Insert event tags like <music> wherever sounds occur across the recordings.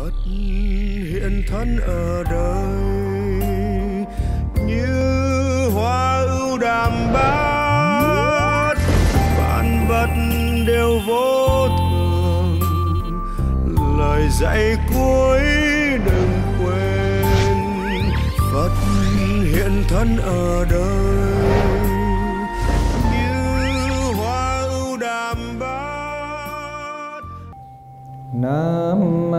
Phật hiện thân ở đời như hoa ưu đàm bát, vạn vật đều vô thường. Lời dạy cuối đừng quên, Phật hiện thân ở đời như hoa ưu bát. Nam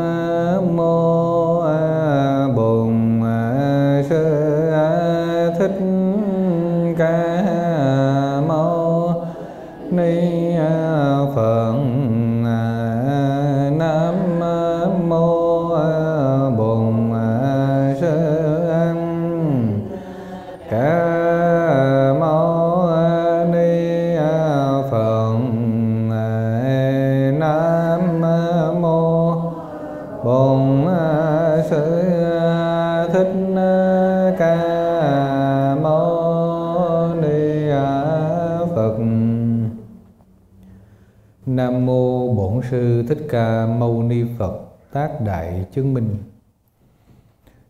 Bổn Sư Thích Ca Mâu Ni Phật Tác Đại Chứng Minh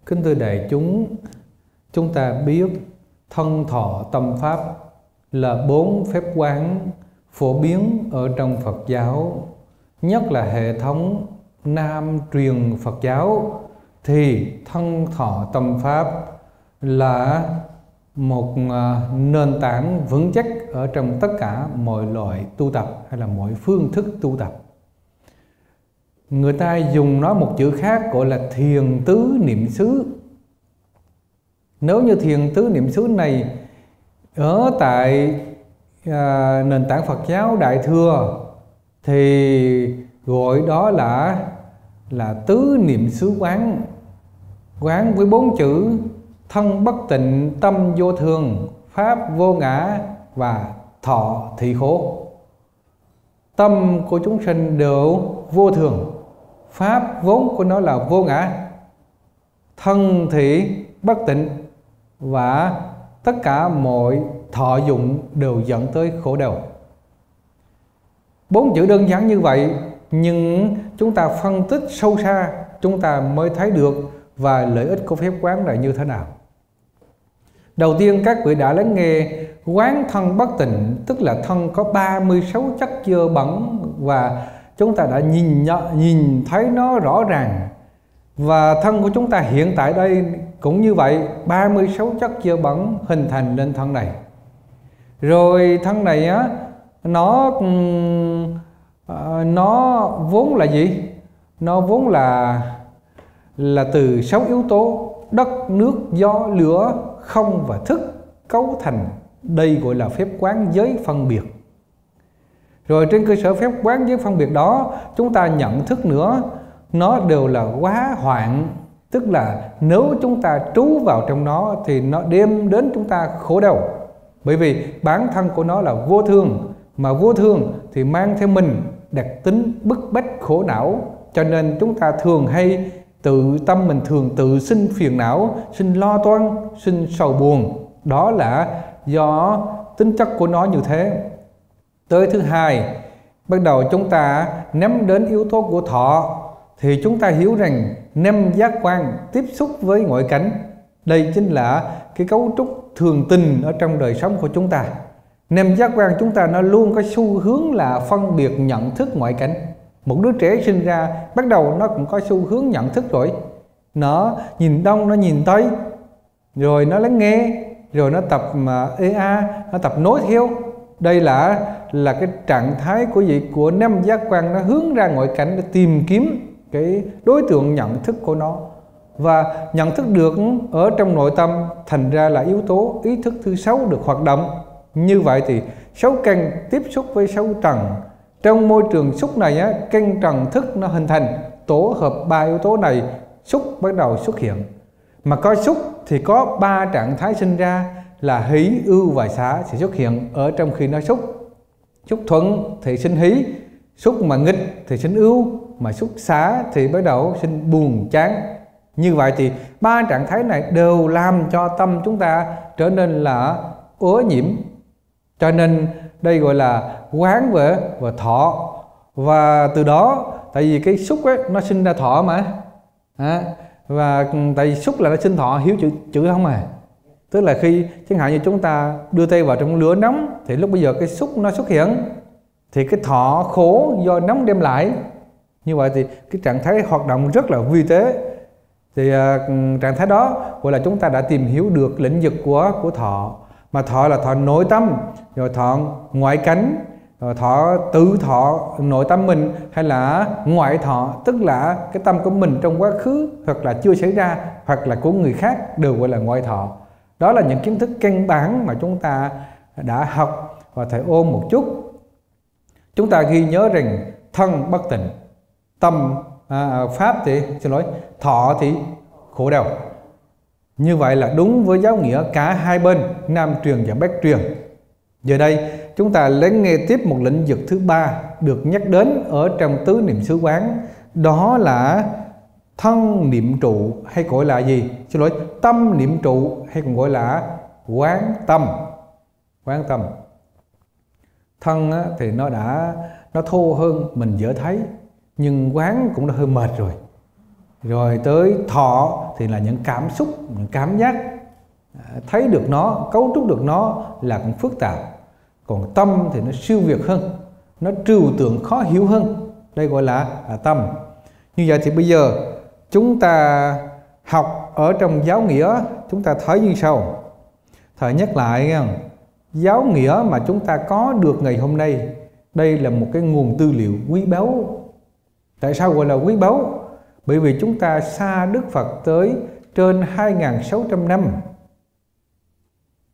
Kính thưa đại chúng Chúng ta biết thân thọ tâm pháp là bốn phép quán phổ biến ở trong Phật giáo, nhất là hệ thống Nam truyền Phật giáo thì thân thọ tâm pháp là một à, nền tảng vững chắc ở trong tất cả mọi loại tu tập hay là mọi phương thức tu tập. Người ta dùng nó một chữ khác gọi là thiền tứ niệm xứ. Nếu như thiền tứ niệm xứ này ở tại à, nền tảng Phật giáo Đại thừa thì gọi đó là là tứ niệm xứ quán quán với bốn chữ thân bất tịnh tâm vô thường pháp vô ngã và thọ thị khổ tâm của chúng sinh đều vô thường pháp vốn của nó là vô ngã thân thị, bất tịnh và tất cả mọi thọ dụng đều dẫn tới khổ đau. Bốn chữ đơn giản như vậy, nhưng chúng ta phân tích sâu xa, chúng ta mới thấy được và lợi ích của phép quán là như thế nào. Đầu tiên, các vị đã lắng nghe quán thân bất tịnh, tức là thân có 36 chất dơ bẩn và chúng ta đã nhìn nhìn thấy nó rõ ràng. Và thân của chúng ta hiện tại đây cũng như vậy 36 chất chưa bẩn hình thành lên thân này. Rồi thân này á, nó ừ, ờ, nó vốn là gì? Nó vốn là là từ sáu yếu tố đất, nước, gió, lửa, không và thức cấu thành. Đây gọi là phép quán giới phân biệt rồi trên cơ sở phép quán với phân biệt đó chúng ta nhận thức nữa nó đều là quá hoạn. Tức là nếu chúng ta trú vào trong nó thì nó đem đến chúng ta khổ đau. Bởi vì bản thân của nó là vô thường, mà vô thường thì mang theo mình đặc tính bức bách khổ não. Cho nên chúng ta thường hay tự tâm mình thường tự sinh phiền não sinh lo toan sinh sầu buồn. Đó là do tính chất của nó như thế tới thứ hai, bắt đầu chúng ta nắm đến yếu tố của thọ, thì chúng ta hiểu rằng năm giác quan tiếp xúc với ngoại cảnh. Đây chính là cái cấu trúc thường tình ở trong đời sống của chúng ta. Năm giác quan chúng ta nó luôn có xu hướng là phân biệt nhận thức ngoại cảnh. Một đứa trẻ sinh ra, bắt đầu nó cũng có xu hướng nhận thức rồi. Nó nhìn đông, nó nhìn tây, rồi nó lắng nghe, rồi nó tập mà EA nó tập nối theo đây là là cái trạng thái của gì của năm giác quan nó hướng ra ngoại cảnh để tìm kiếm cái đối tượng nhận thức của nó. Và nhận thức được ở trong nội tâm thành ra là yếu tố ý thức thứ sáu được hoạt động. Như vậy thì sáu căn tiếp xúc với sáu trần. Trong môi trường xúc này á, căn trần thức nó hình thành tổ hợp ba yếu tố này xúc bắt đầu xuất hiện. Mà có xúc thì có ba trạng thái sinh ra là hí ưu và xá sẽ xuất hiện ở trong khi nó xúc. Xúc thuận thì sinh hí xúc mà nghịch thì sinh ưu mà xúc xá thì bắt đầu sinh buồn chán. Như vậy thì ba trạng thái này đều làm cho tâm chúng ta trở nên là ố nhiễm. Cho nên đây gọi là quán về và thọ. Và từ đó tại vì cái xúc ấy nó sinh ra thọ mà. À, và ừ, tại vì xúc là nó sinh thọ hiếu chữ chữ không à? Tức là khi chẳng hạn như chúng ta đưa tay vào trong lửa nóng thì lúc bây giờ cái xúc nó xuất hiện thì cái thọ khổ do nóng đem lại. Như vậy thì cái trạng thái hoạt động rất là vi tế. Thì uh, trạng thái đó gọi là chúng ta đã tìm hiểu được lĩnh vực của của thọ. Mà thọ là thọ nội tâm rồi thọ ngoại cánh rồi thọ tự thọ nội tâm mình hay là ngoại thọ tức là cái tâm của mình trong quá khứ hoặc là chưa xảy ra hoặc là của người khác đều gọi là ngoại thọ đó là những kiến thức căn bản mà chúng ta đã học và thầy ôm một chút. Chúng ta ghi nhớ rằng thân bất tịnh tâm à, pháp thì xin lỗi thọ thì khổ đau. Như vậy là đúng với giáo nghĩa cả hai bên nam truyền và bắc truyền. Giờ đây chúng ta lắng nghe tiếp một lĩnh vực thứ ba được nhắc đến ở trong tứ niệm xứ quán. Đó là thân niệm trụ hay gọi là gì? Xin lỗi, tâm niệm trụ hay còn gọi là quán tâm. Quán tâm. Thân thì nó đã, nó thô hơn mình dễ thấy, nhưng quán cũng đã hơi mệt rồi. Rồi tới thọ thì là những cảm xúc, những cảm giác. À, thấy được nó, cấu trúc được nó là cũng phức tạp. Còn tâm thì nó siêu việt hơn, nó trừu tượng khó hiểu hơn. Đây gọi là là tâm. Như vậy thì bây giờ chúng ta học ở trong giáo nghĩa, chúng ta thấy như sau. Thời nhắc lại giáo nghĩa mà chúng ta có được ngày hôm nay, đây là một cái nguồn tư liệu quý báu. Tại sao gọi là quý báu? Bởi vì chúng ta xa Đức Phật tới trên 2.600 năm.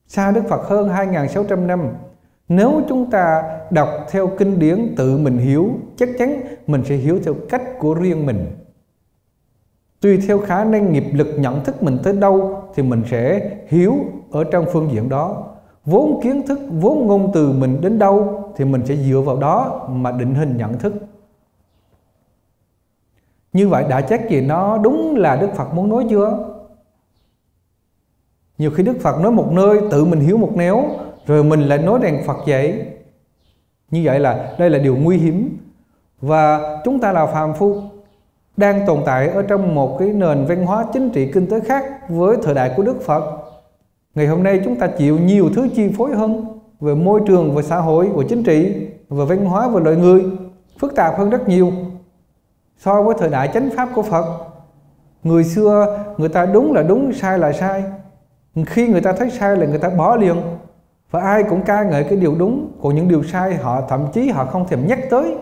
Xa Đức Phật hơn 2.600 năm. Nếu chúng ta đọc theo kinh điển tự mình hiểu, chắc chắn mình sẽ hiểu theo cách của riêng mình tùy theo khả năng nghiệp lực nhận thức mình tới đâu thì mình sẽ hiểu ở trong phương diện đó. Vốn kiến thức, vốn ngôn từ mình đến đâu thì mình sẽ dựa vào đó mà định hình nhận thức. Như vậy đã chắc gì nó đúng là Đức Phật muốn nói chưa? Nhiều khi Đức Phật nói một nơi, tự mình hiểu một néo rồi mình lại nói rằng Phật vậy như vậy là đây là điều nguy hiểm. Và chúng ta là phàm phu đang tồn tại ở trong một cái nền văn hóa chính trị kinh tế khác với thời đại của Đức Phật. Ngày hôm nay chúng ta chịu nhiều thứ chi phối hơn về môi trường, về xã hội, về chính trị, về văn hóa, về loài người, phức tạp hơn rất nhiều so với thời đại chánh pháp của Phật. Người xưa, người ta đúng là đúng, sai là sai. Khi người ta thấy sai là người ta bỏ liền và ai cũng ca ngợi cái điều đúng. Còn những điều sai, họ thậm chí họ không thèm nhắc tới.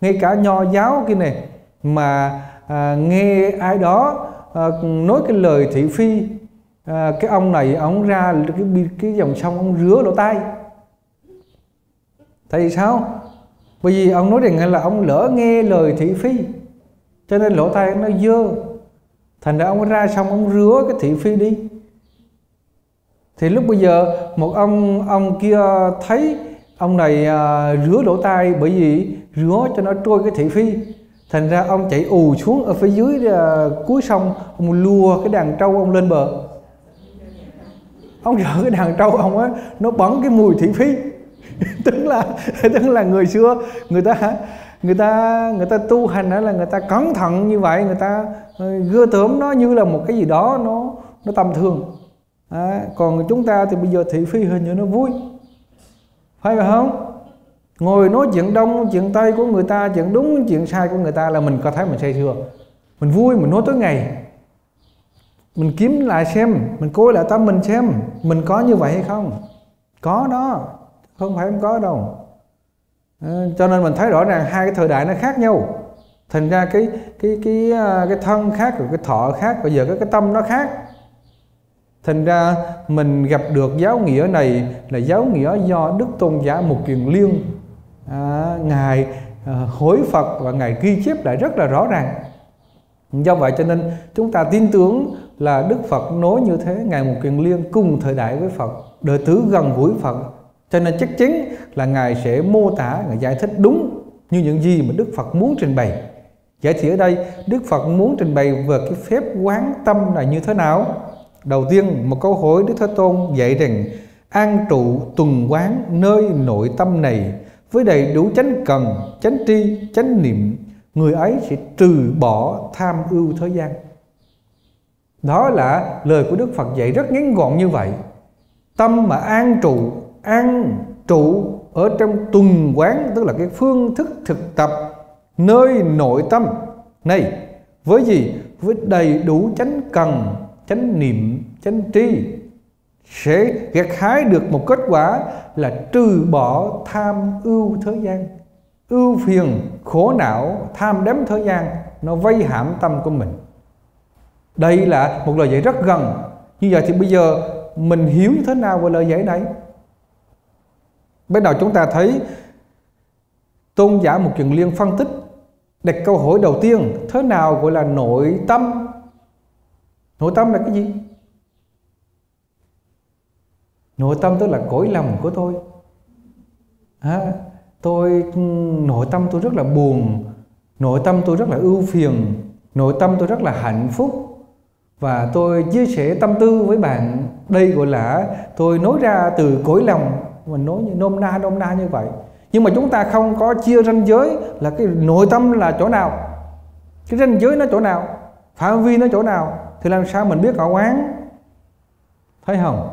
Ngay cả nho giáo kia này mà à, nghe ai đó à, nói cái lời thị phi à, cái ông này ông ra cái cái dòng sông ông rửa lỗ tai. Tại vì sao? Bởi vì ông nói rằng là ông lỡ nghe lời thị phi cho nên lỗ tai nó dơ. Thành ra ông ra xong ông rửa cái thị phi đi. Thì lúc bây giờ một ông ông kia thấy ông này à, rửa lỗ tai bởi vì rửa cho nó trôi cái thị phi thành ra ông chạy ù xuống ở phía dưới uh, cuối sông ông lùa cái đàn trâu ông lên bờ. Ông rỡ cái đàn trâu ông á nó bắn cái mùi thị phi. <laughs> Tức là tức là người xưa người ta người ta người ta tu hành đó là người ta cẩn thận như vậy người ta ờ, gơ tưởng nó như là một cái gì đó nó nó tầm thường. À, còn chúng ta thì bây giờ thị phi hình như nó vui. Phải không? Ngồi nói chuyện đông chuyện tây của người ta chuyện đúng chuyện sai của người ta là mình có thấy mình say sưa. Mình vui mình nói tới ngày. Mình kiếm lại xem mình coi lại tâm mình xem mình có như vậy hay không? Có đó không phải không có đâu. À, cho nên mình thấy rõ ràng hai cái thời đại nó khác nhau. Thành ra cái cái cái à, cái thân khác rồi cái thọ khác bây giờ cái cái tâm nó khác. Thành ra mình gặp được giáo nghĩa này là giáo nghĩa do đức tôn giả mục kiền liên à, ngài à, hối phật và ngài ghi chép lại rất là rõ ràng. Do vậy cho nên chúng ta tin tưởng là đức phật nói như thế ngài một kiền liên cùng thời đại với phật đời tứ gần gũi phật. Cho nên chắc chắn là ngài sẽ mô tả ngài giải thích đúng như những gì mà đức phật muốn trình bày. Giải thì ở đây đức phật muốn trình bày về cái phép quán tâm là như thế nào? Đầu tiên một câu hỏi đức thế tôn dạy rằng an trụ tuần quán nơi nội tâm này với đầy đủ chánh cần, chánh tri, chánh niệm, người ấy sẽ trừ bỏ tham ưu thế gian. Đó là lời của đức phật dạy rất ngắn gọn như vậy. Tâm mà an trụ an trụ ở trong tuần quán, tức là cái phương thức thực tập, nơi nội tâm. Này, với gì? Với đầy đủ chánh cần, chánh niệm, chánh tri sẽ gặt hái được một kết quả là trừ bỏ tham ưu thế gian. Ưu phiền, khổ não, tham đắm thế gian, nó vây hãm tâm của mình. Đây là một lời dạy rất gần. Như vậy thì bây giờ mình hiểu như thế nào về lời dạy này? Bắt đầu chúng ta thấy tôn giả một trường liên phân tích, đặt câu hỏi đầu tiên, thế nào gọi là nội tâm? Nội tâm là cái gì? Nội tâm tức là cõi lòng của tôi. À, tôi ừ, nội tâm tôi rất là buồn. Nội tâm tôi rất là ưu phiền. Nội tâm tôi rất là hạnh phúc. Và tôi chia sẻ tâm tư với bạn. Đây gọi là tôi nói ra từ cõi lòng. Mình nói như nôm na nôm na như vậy. Nhưng mà chúng ta không có chia ranh giới là cái nội tâm là chỗ nào. Cái ranh giới nó chỗ nào? Phạm vi nó chỗ nào? Thì làm sao mình biết họ quán thấy không?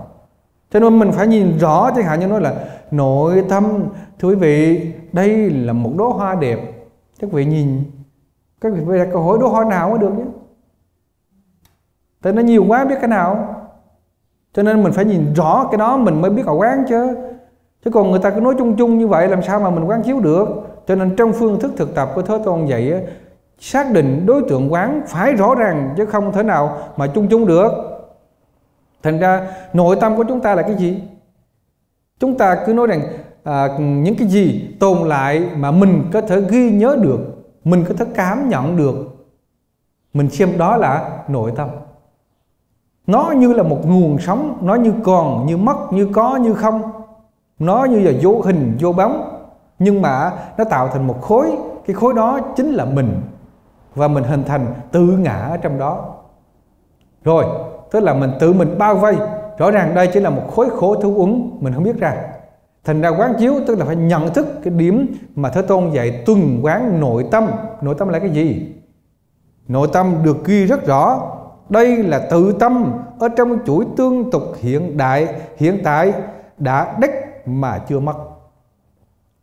Cho nên mình phải nhìn rõ chẳng hạn như nói là, nội tâm, thưa quý vị, đây là một đóa hoa đẹp. Các vị nhìn các vị phải đặt câu hỏi, đóa hoa nào mới được nhé? Tại nó nhiều quá biết cái nào. Cho nên mình phải nhìn rõ cái đó, mình mới biết họ quán chứ. Chứ còn người ta cứ nói chung chung như vậy, làm sao mà mình quán chiếu được? Cho nên trong phương thức thực tập của thế tôn dạy xác định đối tượng quán phải rõ ràng chứ không thể nào mà chung chung được thành ra nội tâm của chúng ta là cái gì? Chúng ta cứ nói rằng à, những cái gì tồn lại mà mình có thể ghi nhớ được mình có thể cảm nhận được mình xem đó là nội tâm. Nó như là một nguồn sống nó như còn như mất như có như không. Nó như là vô hình vô bóng. Nhưng mà nó tạo thành một khối. Cái khối đó chính là mình. Và mình hình thành tự ngã ở trong đó. Rồi tức là mình tự mình bao vây. Rõ ràng đây chỉ là một khối khổ thú uống, mình không biết ra. Thành ra quán chiếu tức là phải nhận thức cái điểm mà thế tôn dạy tuần quán nội tâm. Nội tâm là cái gì? Nội tâm được ghi rất rõ. Đây là tự tâm ở trong chuỗi tương tục hiện đại, hiện tại đã đích mà chưa mất.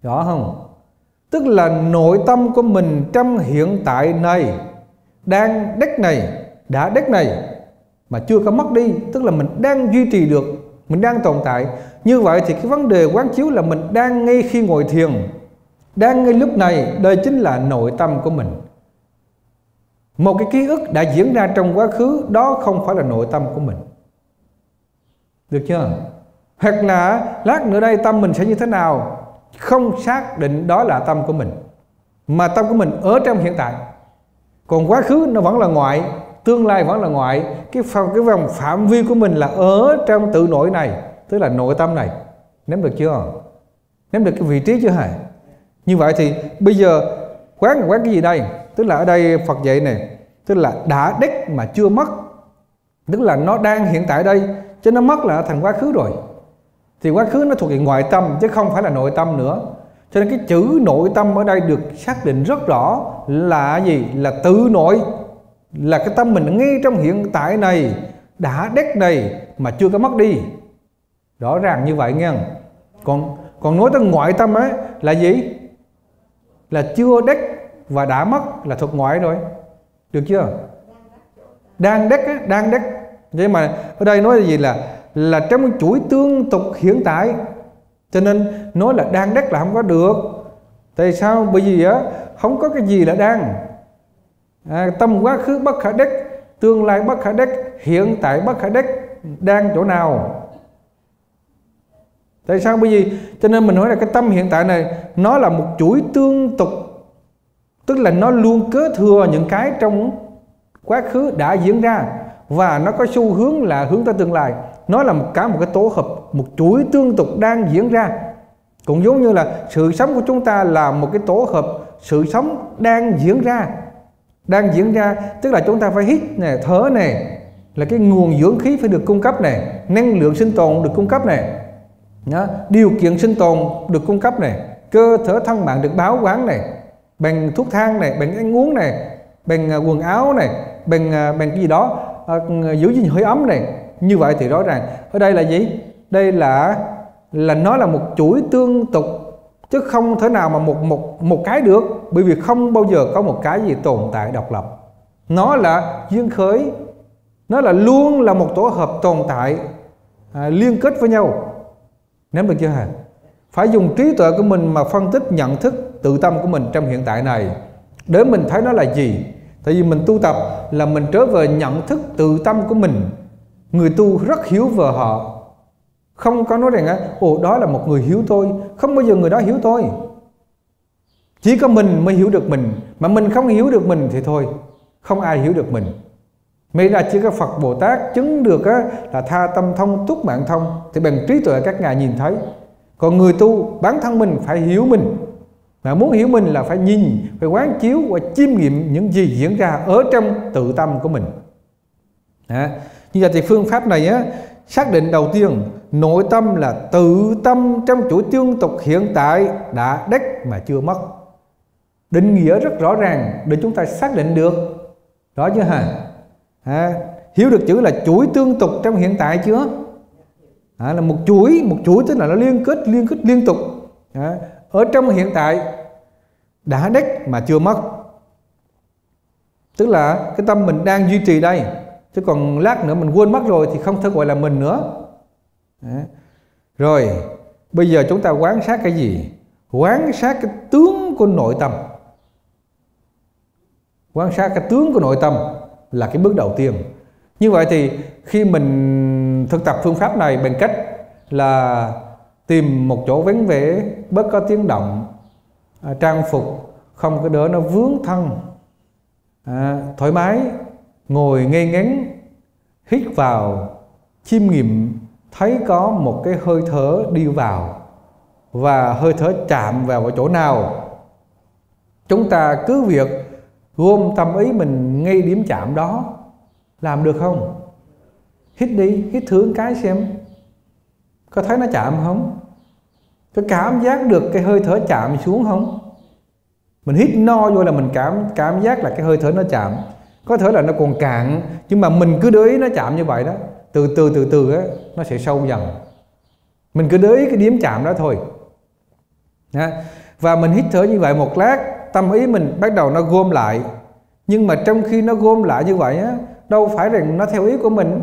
Rõ không? Tức là nội tâm của mình trong hiện tại này, đang đích này, đã đích này mà chưa có mất đi, tức là mình đang duy trì được, mình đang tồn tại. Như vậy thì cái vấn đề quán chiếu là mình đang ngay khi ngồi thiền, đang ngay lúc này, đây chính là nội tâm của mình. Một cái ký ức đã diễn ra trong quá khứ, đó không phải là nội tâm của mình. Được chưa? Hoặc là, lát nữa đây tâm mình sẽ như thế nào? Không xác định đó là tâm của mình, mà tâm của mình ở trong hiện tại. Còn quá khứ nó vẫn là ngoại tương lai vẫn là ngoại, cái phòng cái vòng phạm vi của mình là ở trong tự nội này, tức là nội tâm này. Nắm được chưa? Nắm được cái vị trí chưa hả? Như vậy thì bây giờ quán là quán cái gì đây? Tức là ở đây Phật dạy này tức là đã đích mà chưa mất. Tức là nó đang hiện tại đây, chứ nó mất là thành quá khứ rồi. Thì quá khứ nó thuộc về ngoại tâm, chứ không phải là nội tâm nữa. Cho nên cái chữ nội tâm ở đây được xác định rất rõ là gì? Là tự nội là cái tâm mình ngay trong hiện tại này đã đét này mà chưa có mất đi. Rõ ràng như vậy nghe. Còn còn nói tới ngoại tâm ấy là gì? Là chưa đét và đã mất là thuộc ngoại rồi. Được chưa? Đang đét á, đang đét. Vậy mà ở đây nói là gì? Là là trong chuỗi tương tục hiện tại. Cho nên nói là đang đét là không có được. Tại sao? Bởi vì á không có cái gì là đang à, tâm quá khứ bất khả đắc tương lai bất khả đắc hiện tại bất khả đắc đang chỗ nào? Tại sao? Bởi vì cho nên mình nói là cái tâm hiện tại này nó là một chuỗi tương tục. Tức là nó luôn kế thừa những cái trong quá khứ đã diễn ra. Và nó có xu hướng là hướng tới tương lai. Nó là một cả một cái tổ hợp một chuỗi tương tục đang diễn ra. Cũng giống như là sự sống của chúng ta là một cái tổ hợp sự sống đang diễn ra đang diễn ra tức là chúng ta phải hít này thở này là cái nguồn dưỡng khí phải được cung cấp này, năng lượng sinh tồn được cung cấp này, đó, điều kiện sinh tồn được cung cấp này, cơ thể thân mạng được báo quán này bằng thuốc thang này bằng ăn uống này bằng à, quần áo này bằng à, bằng cái gì đó à, giữ gìn hơi ấm này như vậy thì rõ ràng ở đây là gì? Đây là là nó là một chuỗi tương tục chứ không thể nào mà một một một cái được bởi vì không bao giờ có một cái gì tồn tại độc lập. Nó là duyên khởi nó là luôn là một tổ hợp tồn tại à, liên kết với nhau. Nắm được chưa hả? Phải dùng trí tuệ của mình mà phân tích nhận thức tự tâm của mình trong hiện tại này. Để mình thấy nó là gì? Tại vì mình tu tập là mình trở về nhận thức tự tâm của mình. Người tu rất hiểu về họ không có nói rằng ồ đó là một người hiểu tôi không bao giờ người đó hiểu tôi chỉ có mình mới hiểu được mình mà mình không hiểu được mình thì thôi không ai hiểu được mình mới ra chỉ có Phật Bồ Tát chứng được á, là tha tâm thông túc mạng thông thì bằng trí tuệ các ngài nhìn thấy. Còn người tu bản thân mình phải hiểu mình. Mà muốn hiểu mình là phải nhìn, phải quán chiếu và chiêm nghiệm những gì diễn ra ở trong tự tâm của mình. À, như vậy thì phương pháp này á, xác định đầu tiên nội tâm là tự tâm trong chuỗi tương tục hiện tại đã đắc mà chưa mất. Định nghĩa rất rõ ràng để chúng ta xác định được. rõ chưa hả? à, hiểu được chữ là chuỗi tương tục trong hiện tại chưa? À, là một chuỗi một chuỗi tức là nó liên kết liên kết liên tục. À, ở trong hiện tại đã đắc mà chưa mất. Tức là cái tâm mình đang duy trì đây chứ còn lát nữa mình quên mất rồi thì không thể gọi là mình nữa. Rồi bây giờ chúng ta quán sát cái gì? Quán sát cái tướng của nội tâm. Quan sát cái tướng của nội tâm là cái bước đầu tiên. Như vậy thì khi mình thực tập phương pháp này bằng cách là tìm một chỗ vắng vẻ bất có tiếng động à, trang phục không có đỡ nó vướng thân à, thoải mái ngồi ngây ngắn, hít vào, chiêm nghiệm, thấy có một cái hơi thở đi vào. Và hơi thở chạm vào ở chỗ nào? Chúng ta cứ việc gom tâm ý mình ngay điểm chạm đó. Làm được không? Hít đi, hít thử cái xem. Có thấy nó chạm không? Có cảm giác được cái hơi thở chạm xuống không? Mình hít no vô là mình cảm cảm giác là cái hơi thở nó chạm có thể là nó còn cạn, nhưng mà mình cứ để ý nó chạm như vậy đó, từ từ từ từ á, nó sẽ sâu dần. Mình cứ để ý cái điểm chạm đó thôi. Và mình hít thở như vậy một lát, tâm ý mình bắt đầu nó gom lại. Nhưng mà trong khi nó gom lại như vậy á, đâu phải rằng nó theo ý của mình.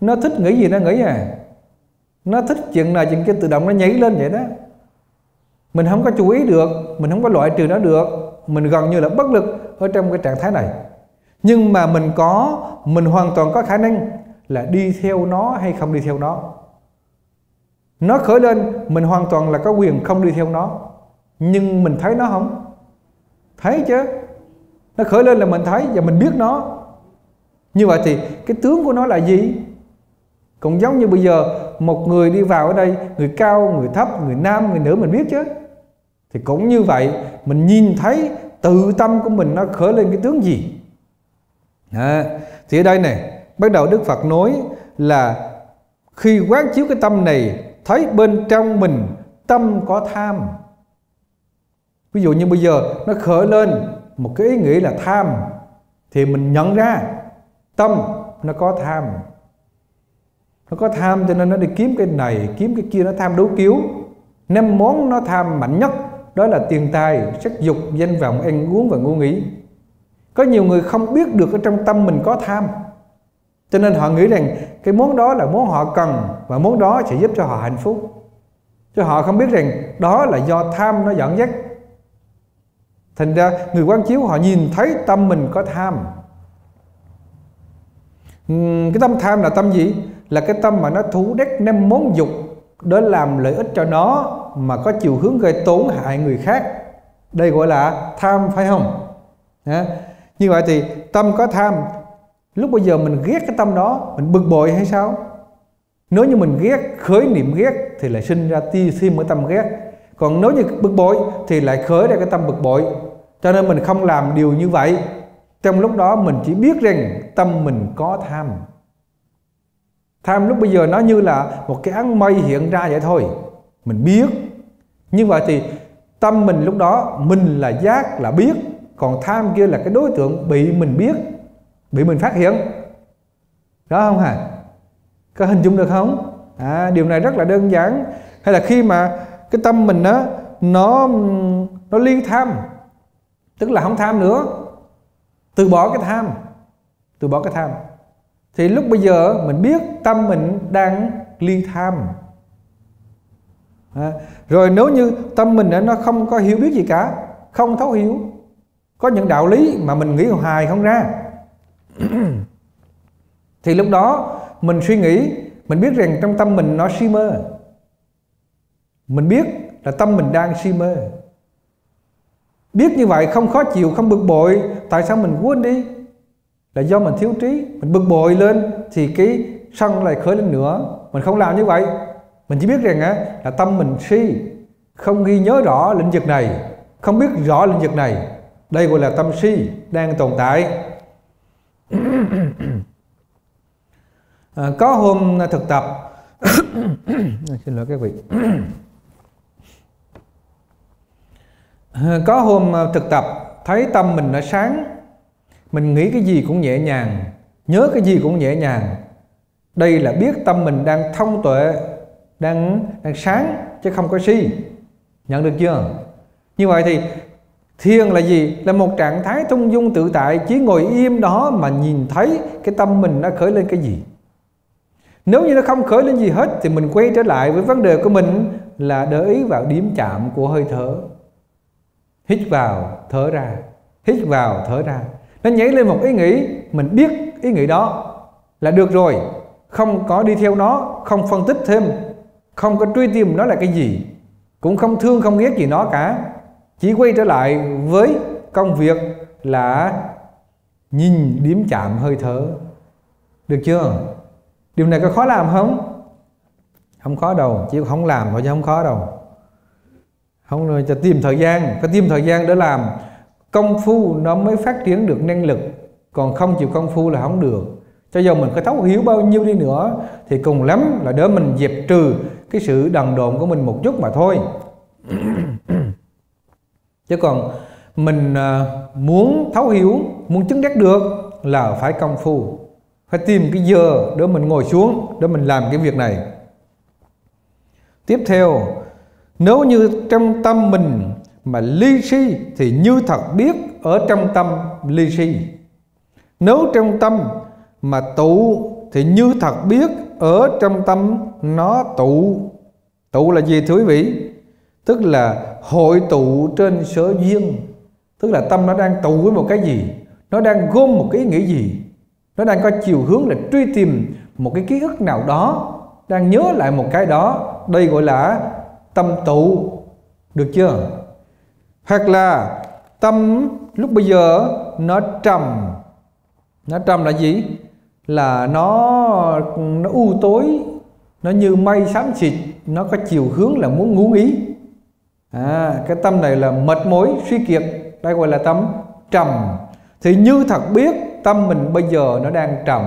Nó thích nghĩ gì nó nghĩ à. Nó thích chuyện nào chuyện kia tự động nó nhảy lên vậy đó. Mình không có chú ý được, mình không có loại trừ nó được mình gần như là bất lực ở trong cái trạng thái này. Nhưng mà mình có, mình hoàn toàn có khả năng là đi theo nó hay không đi theo nó. Nó khởi lên, mình hoàn toàn là có quyền không đi theo nó. Nhưng mình thấy nó không? Thấy chứ. Nó khởi lên là mình thấy và mình biết nó. Như vậy thì cái tướng của nó là gì? Cũng giống như bây giờ, một người đi vào ở đây, người cao, người thấp, người nam, người nữ, mình biết chứ thì cũng như vậy mình nhìn thấy tự tâm của mình nó khởi lên cái tướng gì? À, thì ở đây này bắt đầu Đức Phật nói là khi quán chiếu cái tâm này thấy bên trong mình tâm có tham. Ví dụ như bây giờ nó khởi lên một cái ý nghĩ là tham thì mình nhận ra tâm nó có tham. Nó có tham cho nên nó đi kiếm cái này kiếm cái kia nó tham đấu kiếu năm món nó tham mạnh nhất đó là tiền tài sắc dục, danh vọng, ăn uống và ngu nghĩ có nhiều người không biết được ở trong tâm mình có tham. Cho nên họ nghĩ rằng cái món đó là món họ cần và món đó sẽ giúp cho họ hạnh phúc. Cho họ không biết rằng đó là do tham nó dẫn dắt. Thành ra, người quan chiếu họ nhìn thấy tâm mình có tham. Cái tâm tham là tâm gì? Là cái tâm mà nó thủ đắc năm món dục để làm lợi ích cho nó mà có chiều hướng gây tổn hại người khác. Đây gọi là tham phải không? À, như vậy thì tâm có tham. Lúc bây giờ mình ghét cái tâm đó mình bực bội hay sao? Nếu như mình ghét khởi niệm ghét thì lại sinh ra ti thêm ở tâm ghét. Còn nếu như bực bội thì lại khởi ra cái tâm bực bội. Cho nên mình không làm điều như vậy. Trong lúc đó mình chỉ biết rằng tâm mình có tham. Tham lúc bây giờ nó như là một cái áng mây hiện ra vậy thôi mình biết. Như vậy thì tâm mình lúc đó mình là giác là biết còn tham kia là cái đối tượng bị mình biết bị mình phát hiện. Đó không hả? Có hình dung được không? À, điều này rất là đơn giản. Hay là khi mà cái tâm mình đó nó nó ly tham tức là không tham nữa từ bỏ cái tham từ bỏ cái tham. Thì lúc bây giờ mình biết tâm mình đang ly tham à, rồi nếu như tâm mình nó không có hiểu biết gì cả không thấu hiểu có những đạo lý mà mình nghĩ hoài không ra <clears throat> thì lúc đó mình suy nghĩ mình biết rằng trong tâm mình nó si mơ mình biết là tâm mình đang si mơ biết như vậy không khó chịu không bực bội. Tại sao mình quên đi? Là do mình thiếu trí. Mình bực bội lên thì cái sân lại khởi lên nữa. Mình không làm như vậy mình chỉ biết rằng á là tâm mình si không ghi nhớ rõ lĩnh vực này không biết rõ lĩnh vực này. Đây gọi là tâm si đang tồn tại. À, có hôm thực tập. <coughs> Xin lỗi các vị. À, có hôm thực tập thấy tâm mình đã sáng. Mình nghĩ cái gì cũng nhẹ nhàng nhớ cái gì cũng nhẹ nhàng. Đây là biết tâm mình đang thông tuệ đang đang sáng chứ không có si. Nhận được chưa? Như vậy thì thiền là gì? Là một trạng thái thông dung tự tại, chỉ ngồi im đó mà nhìn thấy cái tâm mình nó khởi lên cái gì. Nếu như nó không khởi lên gì hết thì mình quay trở lại với vấn đề của mình là để ý vào điểm chạm của hơi thở. Hít vào, thở ra. Hít vào, thở ra. Nó nhảy lên một ý nghĩ, mình biết ý nghĩ đó là được rồi. Không có đi theo nó, không phân tích thêm không có truy tìm nó là cái gì, cũng không thương, không ghét gì nó cả. Chỉ quay trở lại với công việc là nhìn điểm chạm hơi thở. Được chưa? Điều này có khó làm không? Không khó đâu, chỉ không làm thôi chứ không khó đâu. Không rồi cho tìm thời gian, phải tìm thời gian để làm. Công phu nó mới phát triển được năng lực, còn không chịu công phu là không được. Cho dù mình có thấu hiểu bao nhiêu đi nữa, thì cùng lắm là đỡ mình dẹp trừ cái sự đần độn của mình một chút mà thôi. <clears throat> Chứ còn mình à, muốn thấu hiểu, muốn chứng đắc được là phải công phu, phải tìm cái giờ để mình ngồi xuống để mình làm cái việc này. Tiếp theo, nếu như trong tâm mình mà ly si thì như thật biết ở trong tâm ly si. Nếu trong tâm mà tụ thì như thật biết, ở trong tâm nó tụ. Tụ là gì thưa quý vị? Tức là hội tụ trên sở duyên. Tức là tâm nó đang tụ với một cái gì? Nó đang gom một cái ý nghĩa gì? Nó đang có chiều hướng là truy tìm một cái ký ức nào đó, đang nhớ lại một cái đó. Đây gọi là tâm tụ. Được chưa? Hoặc là tâm lúc bây giờ nó trầm. Nó trầm là gì? Là nó nó u tối nó như mây xám xịt nó có chiều hướng là muốn ngủ ý à, cái tâm này là mệt mỏi suy kiệt đây gọi là tâm trầm. Thì như thật biết tâm mình bây giờ nó đang trầm.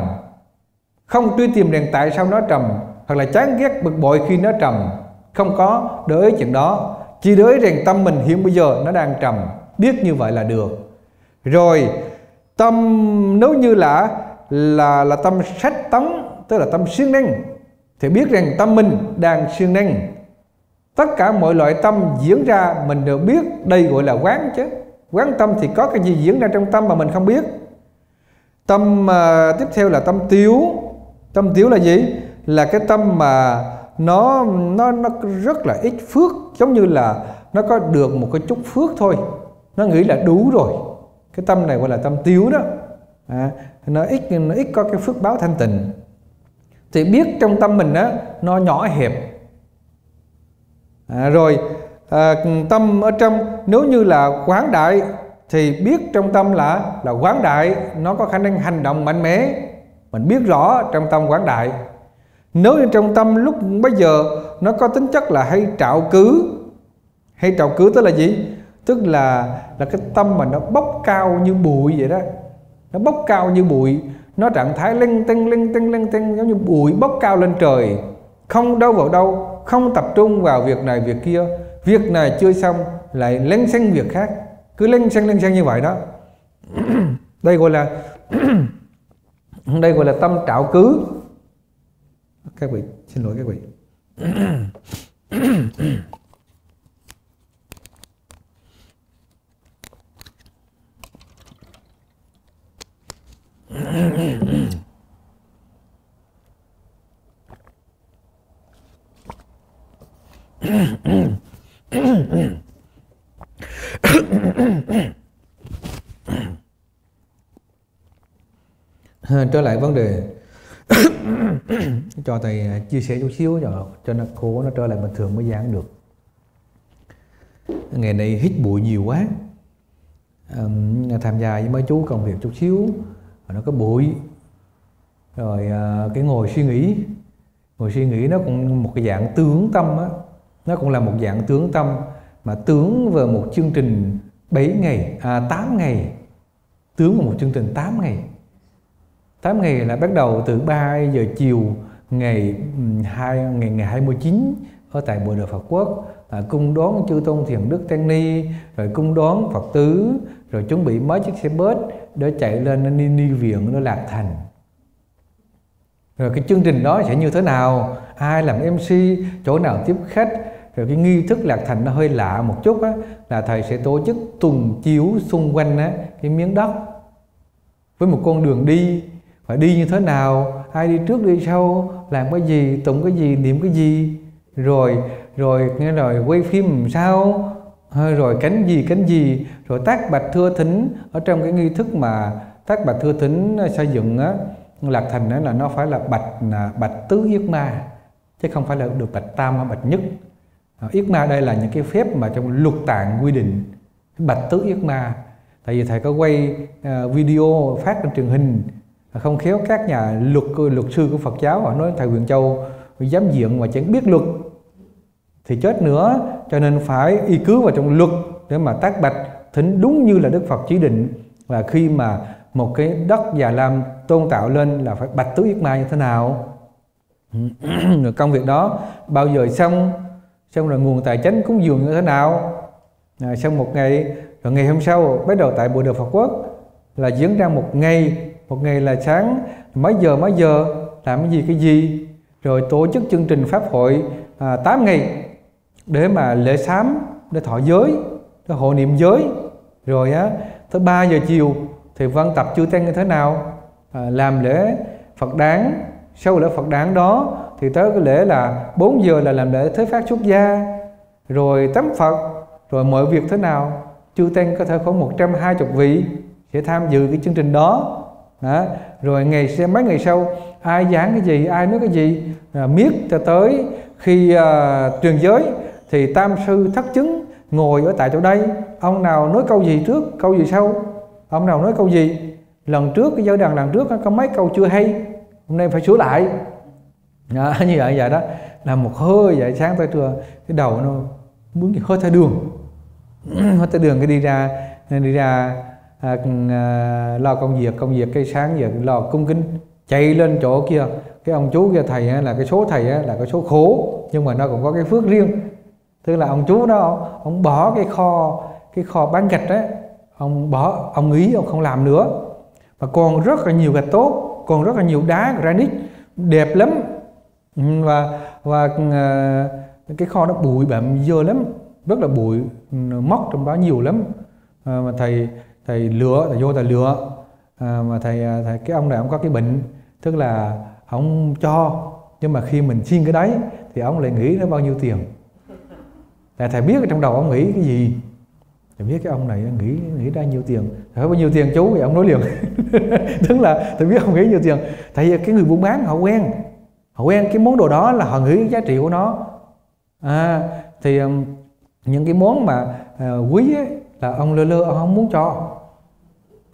Không truy tìm rằng tại sao nó trầm hoặc là chán ghét bực bội khi nó trầm. Không có đối chuyện đó. Chỉ đối rằng tâm mình hiện bây giờ nó đang trầm. Biết như vậy là được. Rồi tâm nếu như là là là tâm sách tấn tức là tâm siêng năng. Thì biết rằng tâm mình đang siêng năng. Tất cả mọi loại tâm diễn ra mình đều biết đây gọi là quán chứ. Quán tâm thì có cái gì diễn ra trong tâm mà mình không biết. Tâm uh, tiếp theo là tâm tiếu. Tâm tiếu là gì? Là cái tâm mà nó nó nó rất là ít phước giống như là nó có được một cái chút phước thôi. Nó nghĩ là đủ rồi. Cái tâm này gọi là tâm tiếu đó à, nó ít nó ít có cái phước báo thanh tịnh. Thì biết trong tâm mình á nó nhỏ hẹp. À, rồi à, tâm ở trong nếu như là quán đại thì biết trong tâm là là quán đại nó có khả năng hành động mạnh mẽ. Mình biết rõ trong tâm quán đại. Nếu như trong tâm lúc bây giờ nó có tính chất là hay trạo cứ hay trạo cứ tức là gì? Tức là là cái tâm mà nó bốc cao như bụi vậy đó nó bốc cao như bụi. Nó trạng thái linh tinh linh tinh linh tinh, giống như bụi bốc cao lên trời. Không đâu vào đâu, không tập trung vào việc này, việc kia. Việc này chưa xong, lại lên sang việc khác. Cứ lên sang lên sang như vậy đó. <clears throat> Đây gọi là <clears throat> đây gọi là tâm trạo cứ. Các vị, xin lỗi các vị. <clears throat> trở lại vấn đề. Cho thầy à, chia sẻ chút xíu cho cho nó cố nó trở lại bình thường mới giảng được. Ngày nay hít bụi nhiều quá. À, tham gia với mấy chú công việc chút xíu và nó có bụi. Rồi à, cái ngồi suy nghĩ. Ngồi suy nghĩ nó cũng một cái dạng tướng tâm á. Nó cũng là một dạng tướng tâm mà tướng về một chương trình 7 ngày à 8 ngày. Tướng vào một chương trình 8 ngày. 8 ngày là bắt đầu từ 3 giờ chiều ngày 2 ngày ngày 29 ở tại Bồ Đề Phật Quốc. À, cung đón chư tôn thiền đức tăng ni rồi cung đón Phật tứ rồi chuẩn bị mấy chiếc xe bus để chạy lên nó đi ni viện nó lạc thành. Rồi cái chương trình đó sẽ như thế nào? Ai làm mc chỗ nào tiếp khách? Rồi cái nghi thức lạc thành nó hơi lạ một chút á, là thầy sẽ tổ chức tuần chiếu xung quanh á, cái miếng đất với một con đường đi. Phải đi như thế nào? Ai đi trước đi sau? Làm cái gì? Tụng cái gì? Niệm cái gì? Rồi rồi, nghe rồi quay phim làm sao? Rồi cánh gì cánh gì? Rồi tác bạch thưa thính. Ở trong cái nghi thức mà tác bạch thưa thính ờ, xây dựng á, lạc thành đó là nó phải là bạch là bạch tứ yết ma, chứ không phải là được bạch tam hay bạch nhất. Ờ, yết ma đây là những cái phép mà trong luật tạng quy định, bạch tứ yết ma. Tại vì thầy có quay ờ, video phát trên truyền hình không khéo các nhà luật luật sư của Phật giáo họ nói thầy Quyền Châu, dám diện mà chẳng biết luật thì chết nữa. Cho nên phải y cứ vào trong luật để mà tác bạch thính đúng như là Đức Phật chỉ định. Và khi mà một cái đất già lam tôn tạo lên là phải bạch tứ yết ma như thế nào? <clears throat> Rồi công việc đó bao giờ xong? Xong rồi nguồn tài chính cúng dường như thế nào? À, xong một ngày rồi ngày hôm sau bắt đầu tại bộ Đề Phật Quốc là diễn ra một ngày. Một ngày là sáng. Mấy giờ mấy giờ? Làm cái gì cái gì? Rồi tổ chức chương trình pháp hội à, 8 ngày để mà lễ sám để thọ giới để hộ niệm giới. Rồi á tới 3 giờ chiều thì văn tập chư tăng như thế nào? À, làm lễ Phật đáng sau lễ Phật đáng đó thì tới cái lễ là 4 giờ là làm lễ thế phát xuất gia. Rồi tắm Phật. Rồi mọi việc thế nào? Chư tăng có thể khoảng 120 vị sẽ tham dự cái chương trình đó. Đó. rồi ngày sẽ mấy ngày sau ai giảng cái gì ai nói cái gì à, miết cho tới khi à, truyền giới thì tam sư thất chứng ngồi ở tại chỗ đây. Ông nào nói câu gì trước câu gì sau? Ông nào nói câu gì? Lần trước cái giới đàn lần trước có mấy câu chưa hay? Hôm nay phải sửa lại. À, <laughs> như vậy vậy đó. Là một hơi vậy sáng tới trưa cái đầu nó muốn hơi thay đường. <clears throat> Hơi thay đường cái đi ra đi ra à, ừ, à, lo công việc công việc cái sáng giờ lo cung kính. Chạy lên chỗ kia cái ông chú kia thầy á, là cái số thầy á, là cái số khổ nhưng mà nó cũng có cái phước riêng tức là ông chú đó ông bỏ cái kho cái kho bán gạch đấy ông bỏ ông nghĩ ông không làm nữa. Và còn rất là nhiều gạch tốt còn rất là nhiều đá granite đẹp lắm. Ừ, và và à, cái kho nó bụi bặm dơ lắm rất là bụi móc trong đó nhiều lắm. À, mà thầy thầy lựa thầy vô thầy lựa. À, mà thầy, à, thầy cái ông này ông có cái bệnh tức là ông cho nhưng mà khi mình xin cái đấy thì ông lại nghĩ nó bao nhiêu tiền là thầy biết ở trong đầu ông nghĩ cái gì? Thầy biết cái ông này nghĩ nghĩ ra nhiêu tiền. Thầy bao nhiêu tiền chú? Thì ông nói liền. <laughs> Tức là thầy biết ông nghĩ nhiêu tiền. Tại vì cái người buôn bán họ quen. Họ quen cái món đồ đó là họ nghĩ cái giá trị của nó. À, thì um, những cái món mà uh, quý ấy, là ông lơ lơ ông không muốn cho.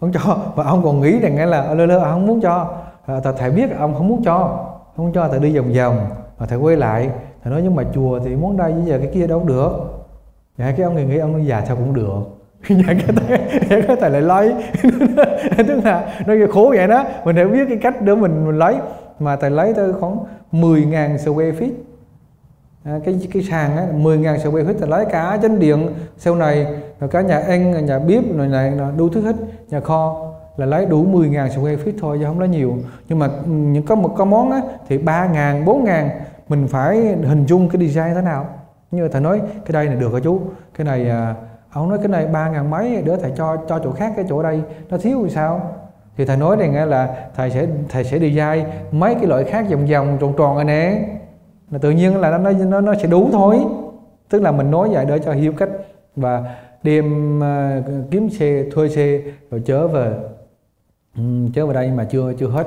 Không cho. Và ông còn nghĩ rằng là lơ lơ ông không muốn cho. À, thầy biết ông không muốn cho. Không cho thầy đi vòng vòng. Và thầy quay lại thầy nói nhưng mà chùa thì món đây với giờ cái kia đâu được. Dạ cái ông nghĩ ông già dạ, sao cũng được. <laughs> Dạ cái thầy, dạ cái thầy lại lấy. <laughs> Tức là nó khổ vậy đó. Mình phải biết cái cách để mình, mình lấy. Mà thầy lấy tới khoảng 10.000 square feet. À, cái cái sàn á 10.000 square feet thầy lấy cả chánh điện. Sau này rồi cả nhà ăn nhà bếp rồi này là đủ thứ hết nhà kho là lấy đủ 10.000 square feet thôi chứ không lấy nhiều. Nhưng mà những có một có món á, thì 3.000 4.000 mình phải hình dung cái design thế nào? Như thầy nói cái đây này được hả chú? Cái này à, ông nói cái này ba ngàn mấy đứa thầy cho cho chỗ khác cái chỗ đây nó thiếu thì sao? Thì thầy nói này nghe là thầy sẽ thầy sẽ design mấy cái loại khác vòng vòng tròn tròn này nè. Là tự nhiên là nó nó nó sẽ đủ thôi. Tức là mình nói vậy để cho hiểu cách và đem uh, kiếm xe thuê xe rồi chở về. Um, chở về đây mà chưa chưa hết.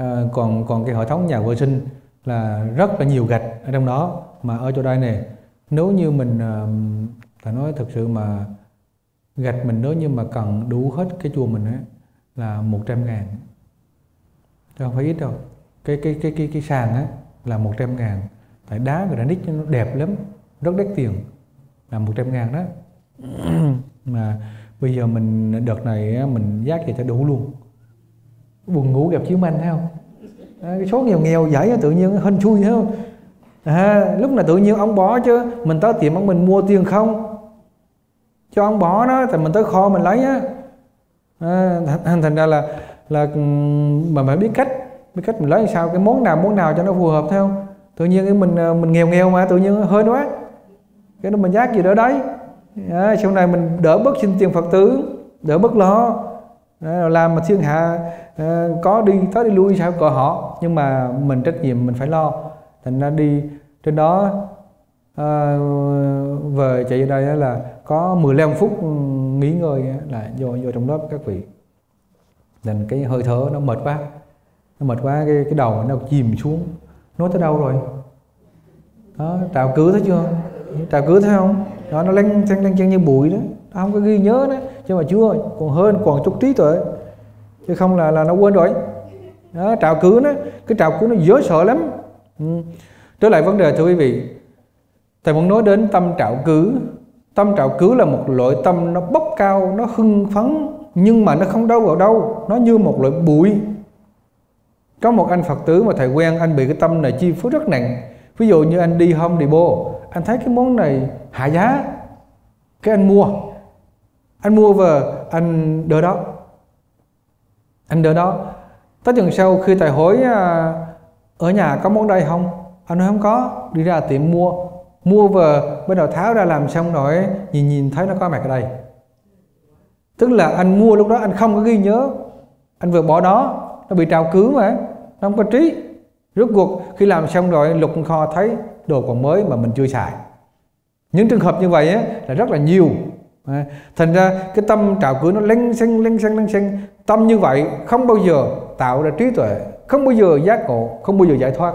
Uh, còn còn cái hệ thống nhà vệ sinh là rất là nhiều gạch ở trong đó mà ở chỗ đây nè. Nếu như mình phải nói thực sự mà gạch mình nếu như mà cần đủ hết cái chùa mình á là 100 ngàn. Chứ không phải ít đâu. Cái cái cái cái cái sàn á là 100 ngàn. Tại đá granite nó đẹp lắm rất đắt tiền. Là 100 ngàn đó. <coughs> Mà bây giờ mình đợt này mình giác gì cho đủ luôn. Buồn ngủ gặp chiếu manh thấy không à, cái số nghèo nghèo giải tự nhiên hên chui thấy không? À, lúc là tự nhiên ông bỏ chứ mình tới tiệm ông mình mua tiền không? Cho ông bỏ nó thì mình tới kho mình lấy á. À, thành, thành ra là là mà phải biết cách biết cách mình lấy sao cái món nào món nào cho nó phù hợp theo tự nhiên cái mình à, mình nghèo nghèo mà tự nhiên hơi quá. Cái đó mình giác gì đó đấy. À, sau này mình đỡ bất xin tiền phật tử đỡ bất lo. Làm mà thiên hạ Ờ, có đi tới đi lui sao? Của họ. Nhưng mà mình trách nhiệm mình phải lo. Thành ra đi. Trên đó uh, về chạy ra đây là có 15 phút ừ, nghỉ ngơi là vô vô trong lớp các vị. Nên cái hơi thở nó mệt quá. Nó mệt quá cái cái đầu nó chìm xuống. Nói tới đâu rồi? Đó trào cứ thấy chưa? Trào cứ thấy không? Đó nó lanh lăn lanh chanh như bụi đó. Nó không có ghi nhớ đó. Chứ mà chưa còn hơn còn chút trí tuệ chứ không là là nó quên rồi. Đó, trào cứ nó, cái trào cứ nó dối sợ lắm. Ừ. trở lại vấn đề, thưa quý vị, thầy muốn nói đến tâm trạo cứ tâm trạo cứ là một loại tâm nó bốc cao, nó hưng phấn, nhưng mà nó không đâu vào đâu. Nó như một loại bụi. Có một anh phật tử mà thầy quen, anh bị cái tâm này chi phối rất nặng. Ví dụ như anh đi home depot anh thấy cái món này hạ giá, cái anh mua. Anh mua và anh đỡ đó anh đỡ đó. Tới tuần sau khi tài hối à, ở nhà có món đây không? Anh nói không có. Đi ra tiệm mua. Mua về bắt đầu tháo ra làm xong rồi nhìn nhìn thấy nó có mặt ở đây. Tức là anh mua lúc đó anh không có ghi nhớ. Anh vừa bỏ đó nó bị trào cứu mà nó không có trí. Rốt cuộc khi làm xong rồi lục kho thấy đồ còn mới mà mình chưa xài. Những trường hợp như vậy á, là rất là nhiều. À, thành ra cái tâm trào cứu nó lên xanh lên xanh lên xanh tâm như vậy không bao giờ tạo ra trí tuệ, không bao giờ giác ngộ, không bao giờ giải thoát.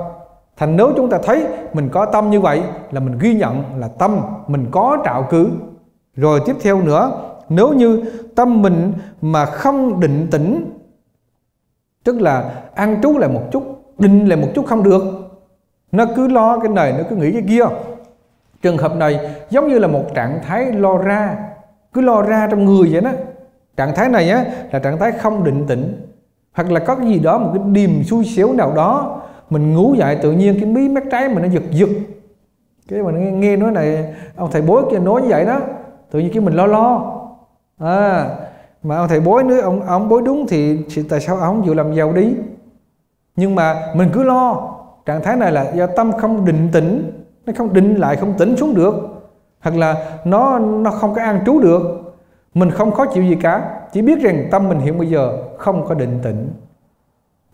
Thành nếu chúng ta thấy mình có tâm như vậy là mình ghi nhận là tâm mình có trạo cứ. Rồi tiếp theo nữa, nếu như tâm mình mà không định tĩnh, tức là ăn trú lại một chút, định lại một chút không được, nó cứ lo cái này, nó cứ nghĩ cái kia. Trường hợp này giống như là một trạng thái lo ra, cứ lo ra trong người vậy đó trạng thái này á là trạng thái không định tĩnh. Hoặc là có cái gì đó một cái điềm xui xéo nào đó mình ngủ dậy tự nhiên cái mí mắt trái mình nó giật giật. Cái mình nghe, nghe nói này ông thầy bối kia nói như vậy đó tự nhiên cái mình lo lo. À, mà ông thầy bối nữa ông ông bối đúng thì, thì tại sao ông không chịu làm giàu đi? Nhưng mà mình cứ lo. Trạng thái này là do tâm không định tĩnh nó không định lại không tỉnh xuống được. Hoặc là nó nó không có an trú được mình không khó chịu gì cả chỉ biết rằng tâm mình hiện bây giờ không có định tĩnh.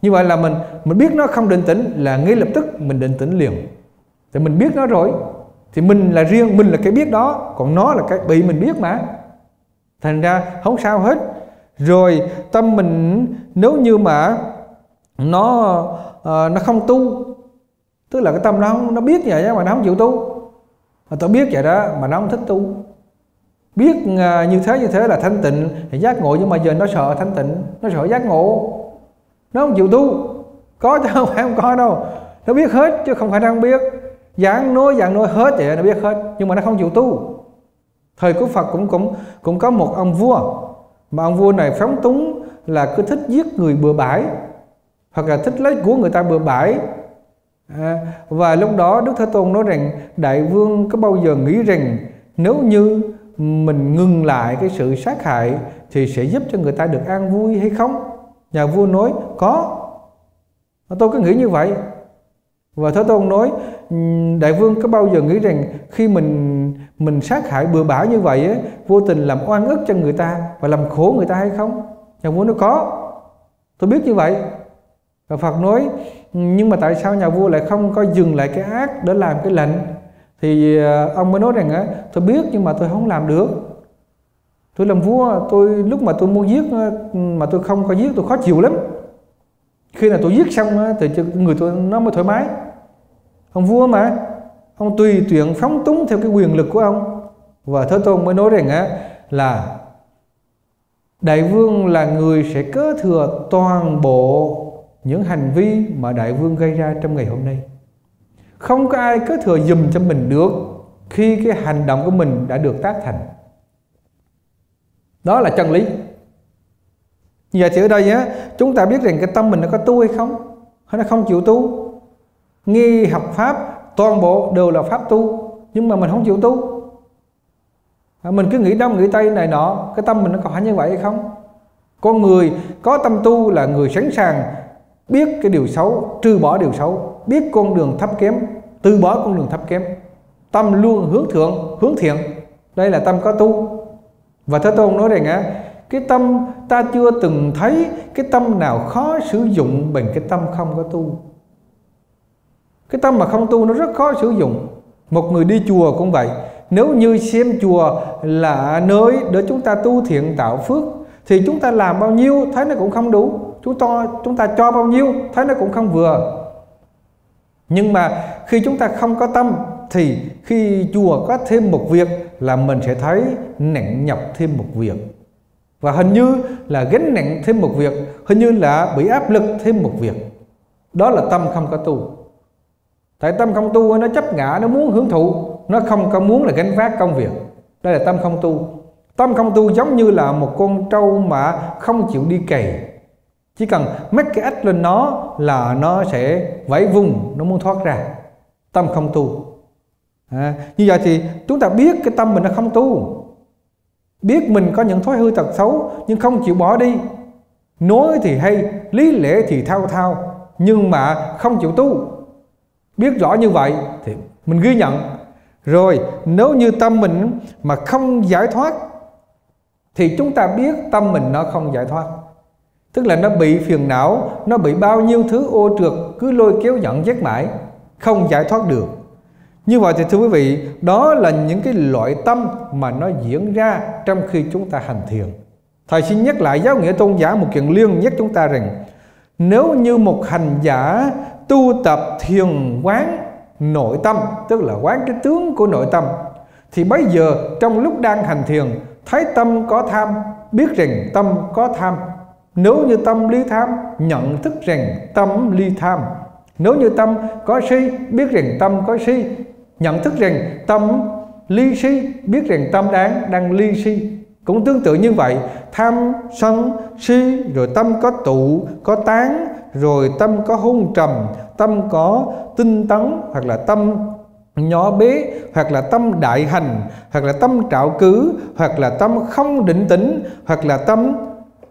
Như vậy là mình mình biết nó không định tĩnh là ngay lập tức mình định tĩnh liền. Thì mình biết nó rồi thì mình là riêng mình là cái biết đó còn nó là cái bị mình biết mà. Thành ra không sao hết. Rồi tâm mình nếu như mà nó uh, nó không tu tức là cái tâm nó không nó biết vậy đó mà nó không chịu tu. Mà tôi biết vậy đó mà nó không thích tu biết à, như thế như thế là thanh tịnh thì giác ngộ nhưng mà giờ nó sợ thanh tịnh nó sợ giác ngộ. Nó không chịu tu có chứ không phải không có đâu. Nó biết hết chứ không phải đang biết. Giảng nói giảng nói hết vậy nó biết hết nhưng mà nó không chịu tu. Thời của Phật cũng cũng cũng có một ông vua mà ông vua này phóng túng là cứ thích giết người bừa bãi hoặc là thích lấy của người ta bừa bãi. À, và lúc đó đức thế tôn nói rằng đại vương có bao giờ nghĩ rằng nếu như mình ngừng lại cái sự sát hại thì sẽ giúp cho người ta được an vui hay không nhà vua nói có tôi cứ nghĩ như vậy và Thế Tôn nói Đại vương có bao giờ nghĩ rằng khi mình mình sát hại bừa bãi như vậy ấy, vô tình làm oan ức cho người ta và làm khổ người ta hay không? Nhà vua nói có. Tôi biết như vậy. Và Phật nói nhưng mà tại sao nhà vua lại không có dừng lại cái ác để làm cái lệnh? Thì à, ông mới nói rằng á, tôi biết nhưng mà tôi không làm được. Tôi làm vua, tôi lúc mà tôi muốn giết mà tôi không có giết tôi khó chịu lắm. Khi nào tôi giết xong thì người tôi nó mới thoải mái ông vua mà ông tùy tuyển phóng túng theo cái quyền lực của ông và thế tôn mới nói rằng á là đại vương là người sẽ kế thừa toàn bộ những hành vi mà đại vương gây ra trong ngày hôm nay không có ai có thừa dùm cho mình được khi cái hành động của mình đã được tác thành. Đó là chân lý. Giờ thì ở đây á, chúng ta biết rằng cái tâm mình nó có tu hay không? Hay nó không chịu tu? Nghi, học pháp, toàn bộ đều là pháp tu, nhưng mà mình không chịu tu. À, mình cứ nghĩ đông, nghĩ tây, này nọ, cái tâm mình nó có phải như vậy hay không? Con người có tâm tu là người sẵn sàng biết cái điều xấu, trừ bỏ điều xấu biết con đường thấp kém, từ bỏ con đường thấp kém, tâm luôn hướng thượng, hướng thiện. Đây là tâm có tu. Và thế tôn nói rằng á, cái tâm ta chưa từng thấy cái tâm nào khó sử dụng bằng cái tâm không có tu. Cái tâm mà không tu nó rất khó sử dụng. Một người đi chùa cũng vậy. Nếu như xem chùa là nơi để chúng ta tu thiện tạo phước, thì chúng ta làm bao nhiêu thấy nó cũng không đủ. Chúng ta chúng ta cho bao nhiêu thấy nó cũng không vừa nhưng mà khi chúng ta không có tâm, thì khi chùa có thêm một việc là mình sẽ thấy nặng nhọc thêm một việc. Và hình như là gánh nặng thêm một việc, hình như là bị áp lực thêm một việc. Đó là tâm không có tu. Tại tâm không tu, nó chấp ngã, nó muốn hưởng thụ, nó không có muốn là gánh vác công việc. Đây là tâm không tu. Tâm không tu giống như là một con trâu mà không chịu đi cày chỉ cần mắc cái ếch lên nó là nó sẽ vẫy vùng nó muốn thoát ra. Tâm không tu. À, như vậy thì chúng ta biết cái tâm mình nó không tu. Biết mình có những thói hư tật xấu nhưng không chịu bỏ đi. Nói thì hay lý lẽ thì thao thao nhưng mà không chịu tu. Biết rõ như vậy thì mình ghi nhận. Rồi nếu như tâm mình mà không giải thoát thì chúng ta biết tâm mình nó không giải thoát tức là nó bị phiền não, nó bị bao nhiêu thứ ô trượt, cứ lôi kéo dẫn dắt mãi, không giải thoát được. Như vậy thì thưa quý vị, đó là những cái loại tâm mà nó diễn ra trong khi chúng ta hành thiền. Thầy xin nhắc lại giáo nghĩa tôn giả một kiện liên nhắc chúng ta rằng, nếu như một hành giả tu tập thiền quán nội tâm, tức là quán cái tướng của nội tâm, thì bây giờ trong lúc đang hành thiền thấy tâm có tham, biết rằng tâm có tham nếu như tâm ly tham, nhận thức rằng tâm ly tham. Nếu như tâm có si, biết rằng tâm có si. Nhận thức rằng tâm ly si, biết rằng tâm đáng, đang ly si. Cũng tương tự như vậy, tham, sân, si, rồi tâm có tụ, có tán, rồi tâm có hôn trầm, tâm có tinh tấn, hoặc là tâm nhỏ bé, hoặc là tâm đại hành, hoặc là tâm trạo cứ hoặc là tâm không định tĩnh, hoặc là tâm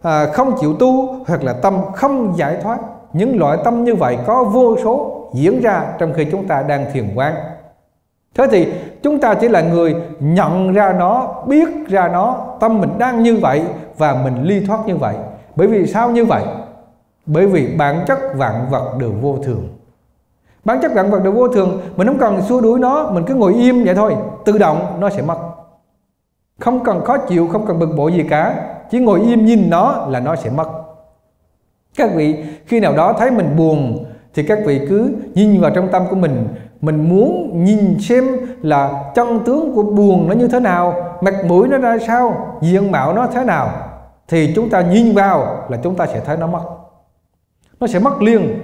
à, không chịu tu hoặc là tâm không giải thoát. Những loại tâm như vậy có vô số diễn ra trong khi chúng ta đang thiền quán. Thế thì chúng ta chỉ là người nhận ra nó biết ra nó tâm mình đang như vậy và mình ly thoát như vậy. Bởi vì sao như vậy? Bởi vì bản chất vạn vật đều vô thường. Bản chất vạn vật đều vô thường mình không cần xua đuổi nó mình cứ ngồi im vậy thôi. Tự động nó sẽ mất. Không cần khó chịu không cần bực bội gì cả chỉ ngồi im nhìn nó là nó sẽ mất. Các vị, khi nào đó thấy mình buồn, thì các vị cứ nhìn vào trong tâm của mình. Mình muốn nhìn xem là chân tướng của buồn nó như thế nào, mặt mũi nó ra sao, diện mạo nó thế nào. Thì chúng ta nhìn vào là chúng ta sẽ thấy nó mất. Nó sẽ mất liền.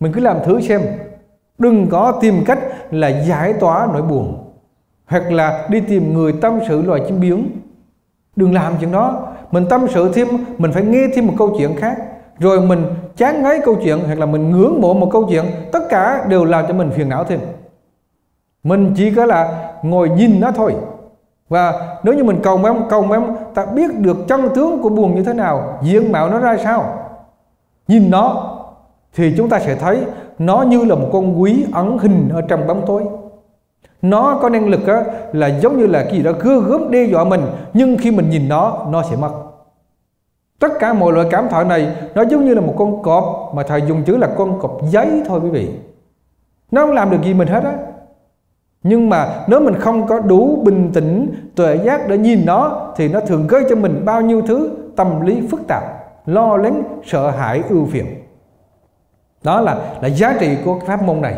Mình cứ làm thử xem. Đừng có tìm cách là giải tỏa nỗi buồn, hoặc là đi tìm người tâm sự loài chim biếng đừng làm chuyện đó. Mình tâm sự thêm, mình phải nghe thêm một câu chuyện khác. Rồi mình chán ngấy câu chuyện, hoặc là mình ngưỡng mộ một câu chuyện, tất cả đều làm cho mình phiền não thêm. Mình chỉ có là ngồi nhìn nó thôi. Và nếu như mình cầu mong cầu mong, ta biết được chân tướng của buồn như thế nào, diện mạo nó ra sao, nhìn nó, thì chúng ta sẽ thấy nó như là một con quý ẩn hình ở trong bóng tối nó có năng lực á, là giống như là cái gì đó gơ gớm đe dọa mình nhưng khi mình nhìn nó nó sẽ mất tất cả mọi loại cảm thọ này nó giống như là một con cọp mà thầy dùng chữ là con cọp giấy thôi quý vị. Nó không làm được gì mình hết á. Nhưng mà nếu mình không có đủ bình tĩnh tuệ giác để nhìn nó thì nó thường gây cho mình bao nhiêu thứ tâm lý phức tạp lo lắng sợ hãi ưu phiền. Đó là là giá trị của pháp môn này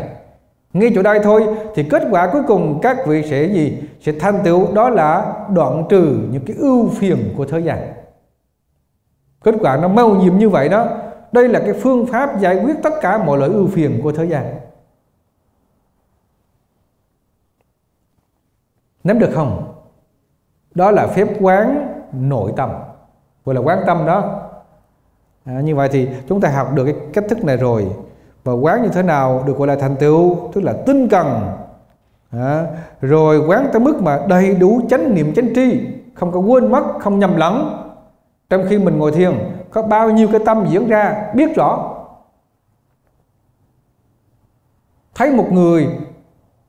ngay chỗ đây thôi thì kết quả cuối cùng các vị sẽ gì? Sẽ thành tựu đó là đoạn trừ những cái ưu phiền của thế gian. Kết quả nó mau nhiệm như vậy đó. Đây là cái phương pháp giải quyết tất cả mọi loại ưu phiền của thế gian. Nắm được không? Đó là phép quán nội tâm. Gọi là quán tâm đó. À, như vậy thì chúng ta học được cái cách thức này rồi và quán như thế nào được gọi là thành tựu tức là tinh cần. À, rồi quán tới mức mà đầy đủ chánh niệm chánh tri không có quên mất không nhầm lẫn. Trong khi mình ngồi thiền có bao nhiêu cái tâm diễn ra biết rõ. Thấy một người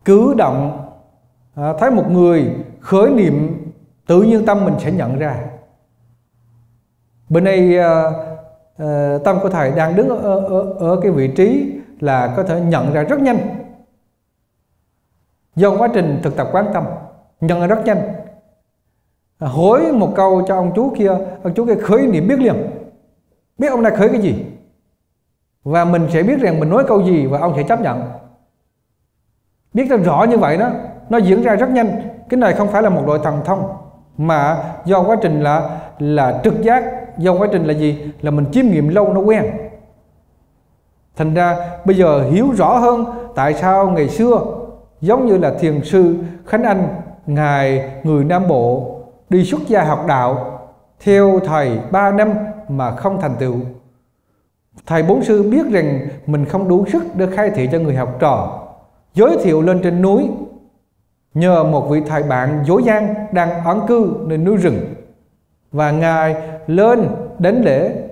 cử động à, thấy một người khởi niệm tự nhiên tâm mình sẽ nhận ra. Bên đây à, Ờ, tâm của thầy đang đứng ở, ở, ở cái vị trí là có thể nhận ra rất nhanh. Do quá trình thực tập quán tâm nhận ra rất nhanh. Ờ, Hối một câu cho ông chú kia ông chú kia khởi niệm biết liền. Biết ông này khởi cái gì? Và mình sẽ biết rằng mình nói câu gì và ông sẽ chấp nhận. Biết rất rõ như vậy đó nó diễn ra rất nhanh. Cái này không phải là một loại thần thông mà do quá trình là là trực giác do quá trình là gì? Là mình chiêm nghiệm lâu nó quen. Thành ra bây giờ hiểu rõ hơn tại sao ngày xưa, giống như là thiền sư khánh anh, ngài người nam bộ, đi xuất gia học đạo theo thầy 3 năm mà không thành tựu. Thầy bốn sư biết rằng mình không đủ sức để khai thị cho người học trò. Giới thiệu lên trên núi, nhờ một vị thầy bạn dối gian đang ẩn cư nơi núi rừng và ngài lên đến lễ.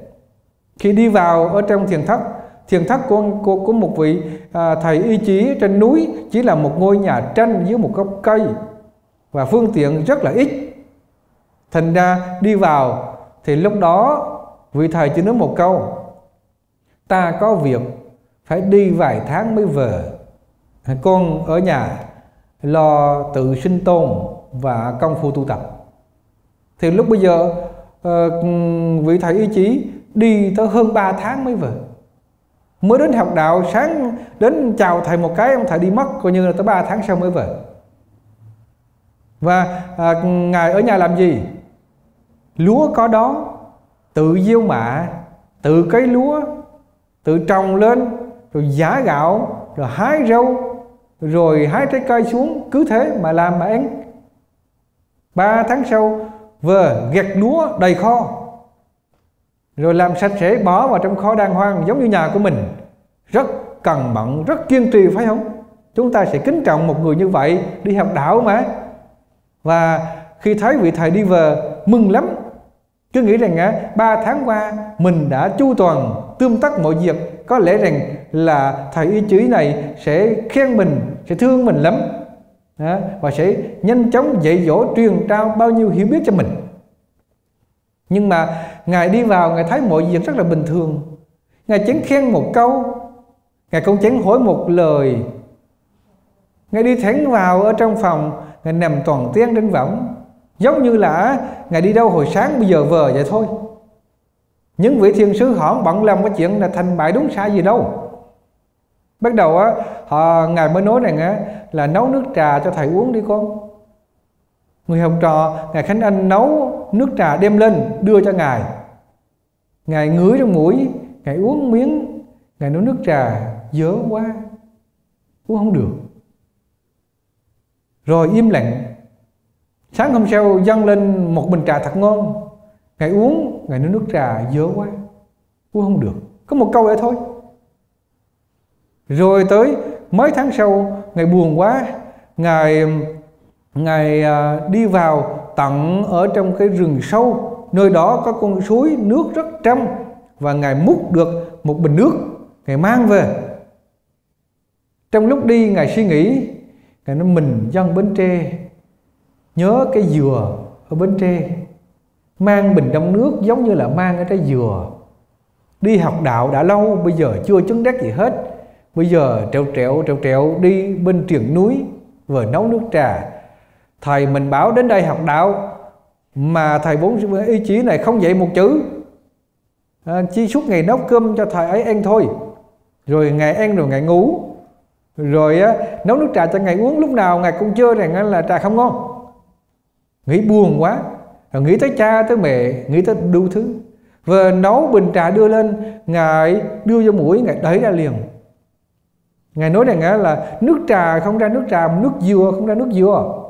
Khi đi vào ở trong thiền thất thiền thất của, của, của một vị à, thầy y chí trên núi chỉ là một ngôi nhà tranh dưới một gốc cây và phương tiện rất là ít. Thành ra đi vào thì lúc đó vị thầy chỉ nói một câu ta có việc phải đi vài tháng mới về. Con ở nhà lo tự sinh tồn và công phu tu tập thì lúc bây giờ uh, vị thầy ý chí đi tới hơn 3 tháng mới về. Mới đến học đạo sáng đến chào thầy một cái ông thầy đi mất coi như là tới 3 tháng sau mới về. Và à, ngài ở nhà làm gì? Lúa có đó tự gieo mạ tự cấy lúa tự trồng lên rồi giả gạo rồi hái rau rồi hái trái cây xuống cứ thế mà làm mà ăn. Ba tháng sau vừa gặt lúa đầy kho. Rồi làm sạch sẽ, bỏ vào trong kho đàng hoàng, giống như nhà của mình. Rất cần mẫn rất kiên trì, phải không? Chúng ta sẽ kính trọng một người như vậy, đi học đạo mà. Và khi thấy vị thầy đi về mừng lắm. Cứ nghĩ rằng á ba tháng qua, mình đã chu toàn, tươm tất mọi việc. Có lẽ rằng là thầy ý chí này sẽ khen mình, sẽ thương mình lắm đó, và sẽ nhanh chóng dạy dỗ truyền trao bao nhiêu hiểu biết cho mình. Nhưng mà ngài đi vào ngài thấy mọi việc rất là bình thường. Ngài chén khen một câu ngài cũng chén hỏi một lời. Ngài đi thẳng vào ở trong phòng ngài nằm toàn tiếng trên võng. Giống như là ngài đi đâu hồi sáng bây giờ vờ vậy thôi. Những vị thiên sứ họ bận làm cái chuyện là thành bại đúng sai gì đâu bắt đầu á, họ, ngài mới nói rằng á, là nấu nước trà cho thầy uống đi con. Người học trò, ngài khánh anh nấu nước trà đem lên, đưa cho ngài. Ngài ngửi trong mũi, ngài uống miếng, ngài nấu nước trà, dở quá. Uống không được. Rồi im lặng. Sáng hôm sau, dâng lên một bình trà thật ngon. Ngài uống, ngài nấu nước trà, dở quá. Cũng không được. Có một câu vậy thôi rồi tới mấy tháng sau ngài buồn quá ngài ngài à, đi vào tận ở trong cái rừng sâu. Nơi đó có con suối nước rất trong và ngài múc được một bình nước ngài mang về. Trong lúc đi ngài suy nghĩ ngài nói mình dân bến tre nhớ cái dừa ở bến tre. Mang bình đông nước giống như là mang cái trái dừa. Đi học đạo đã lâu bây giờ chưa chứng đắc gì hết bây giờ trèo trèo trèo trèo đi bên triền núi vừa nấu nước trà. Thầy mình bảo đến đây học đạo mà thầy bốn ý chí này không dạy một chữ. À, chi suốt ngày nấu cơm cho thầy ấy ăn thôi. Rồi ngày ăn rồi ngày ngủ. Rồi á, nấu nước trà cho ngày uống lúc nào ngày cũng chưa rằng là trà không ngon. Nghĩ buồn quá. Rồi nghĩ tới cha tới mẹ nghĩ tới đủ thứ. Vừa nấu bình trà đưa lên ngài đưa vô mũi ngài đẩy ra liền ngài nói rằng là nước trà không ra nước trà, nước dừa không ra nước dừa.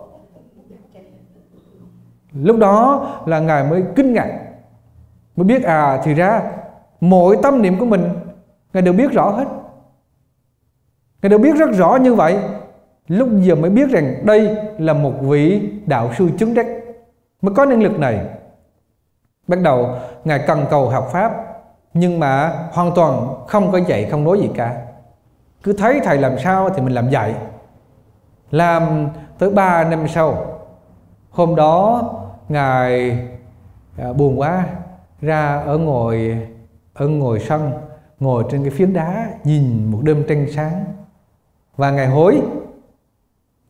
Lúc đó là ngài mới kinh ngạc, mới biết à thì ra mọi tâm niệm của mình, ngài đều biết rõ hết. Ngài đều biết rất rõ như vậy. Lúc giờ mới biết rằng đây là một vị đạo sư chứng đắc mới có năng lực này. Bắt đầu ngài cần cầu học pháp, nhưng mà hoàn toàn không có dạy, không nói gì cả cứ thấy thầy làm sao thì mình làm vậy làm tới 3 năm sau hôm đó ngài à, buồn quá ra ở ngồi ở ngồi sân ngồi trên cái phiến đá nhìn một đêm trăng sáng. Và ngài hối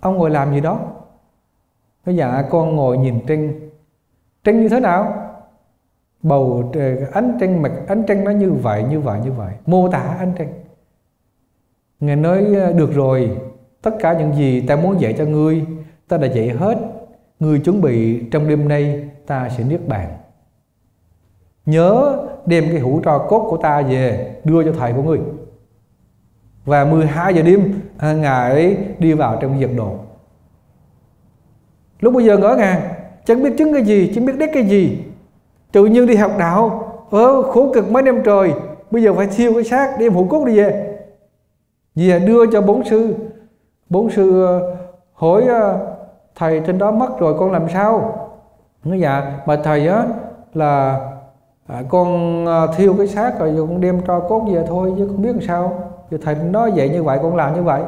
ông ngồi làm gì đó? Nói dạ con ngồi nhìn trăng. Trăng như thế nào? Bầu ờ, ánh trăng mặt ánh trăng nó như vậy như vậy như vậy. Mô tả ánh trăng ngài nói ờ, được rồi, tất cả những gì ta muốn dạy cho ngươi, ta đã dạy hết. Ngươi chuẩn bị trong đêm nay, ta sẽ niết bàn. Nhớ đem cái hũ tro cốt của ta về, đưa cho thầy của ngươi. Và 12 giờ đêm ờ, ngài ấy đi vào trong giật độ. Lúc bây giờ ngỡ ngàng, chẳng biết chứng cái gì, chẳng biết đét cái gì. Tự nhiên đi học đạo ở khổ cực mấy năm trời, bây giờ phải thiêu cái xác, đem hũ cốt đi về về đưa cho bốn sư. Bốn sư ờ, hỏi ờ, thầy trên đó mất rồi con làm sao? Nói dạ mà thầy á là à, con ờ, thiêu cái xác rồi con đem cho cốt về thôi chứ không biết làm sao. Thì thầy nói vậy như vậy con làm như vậy.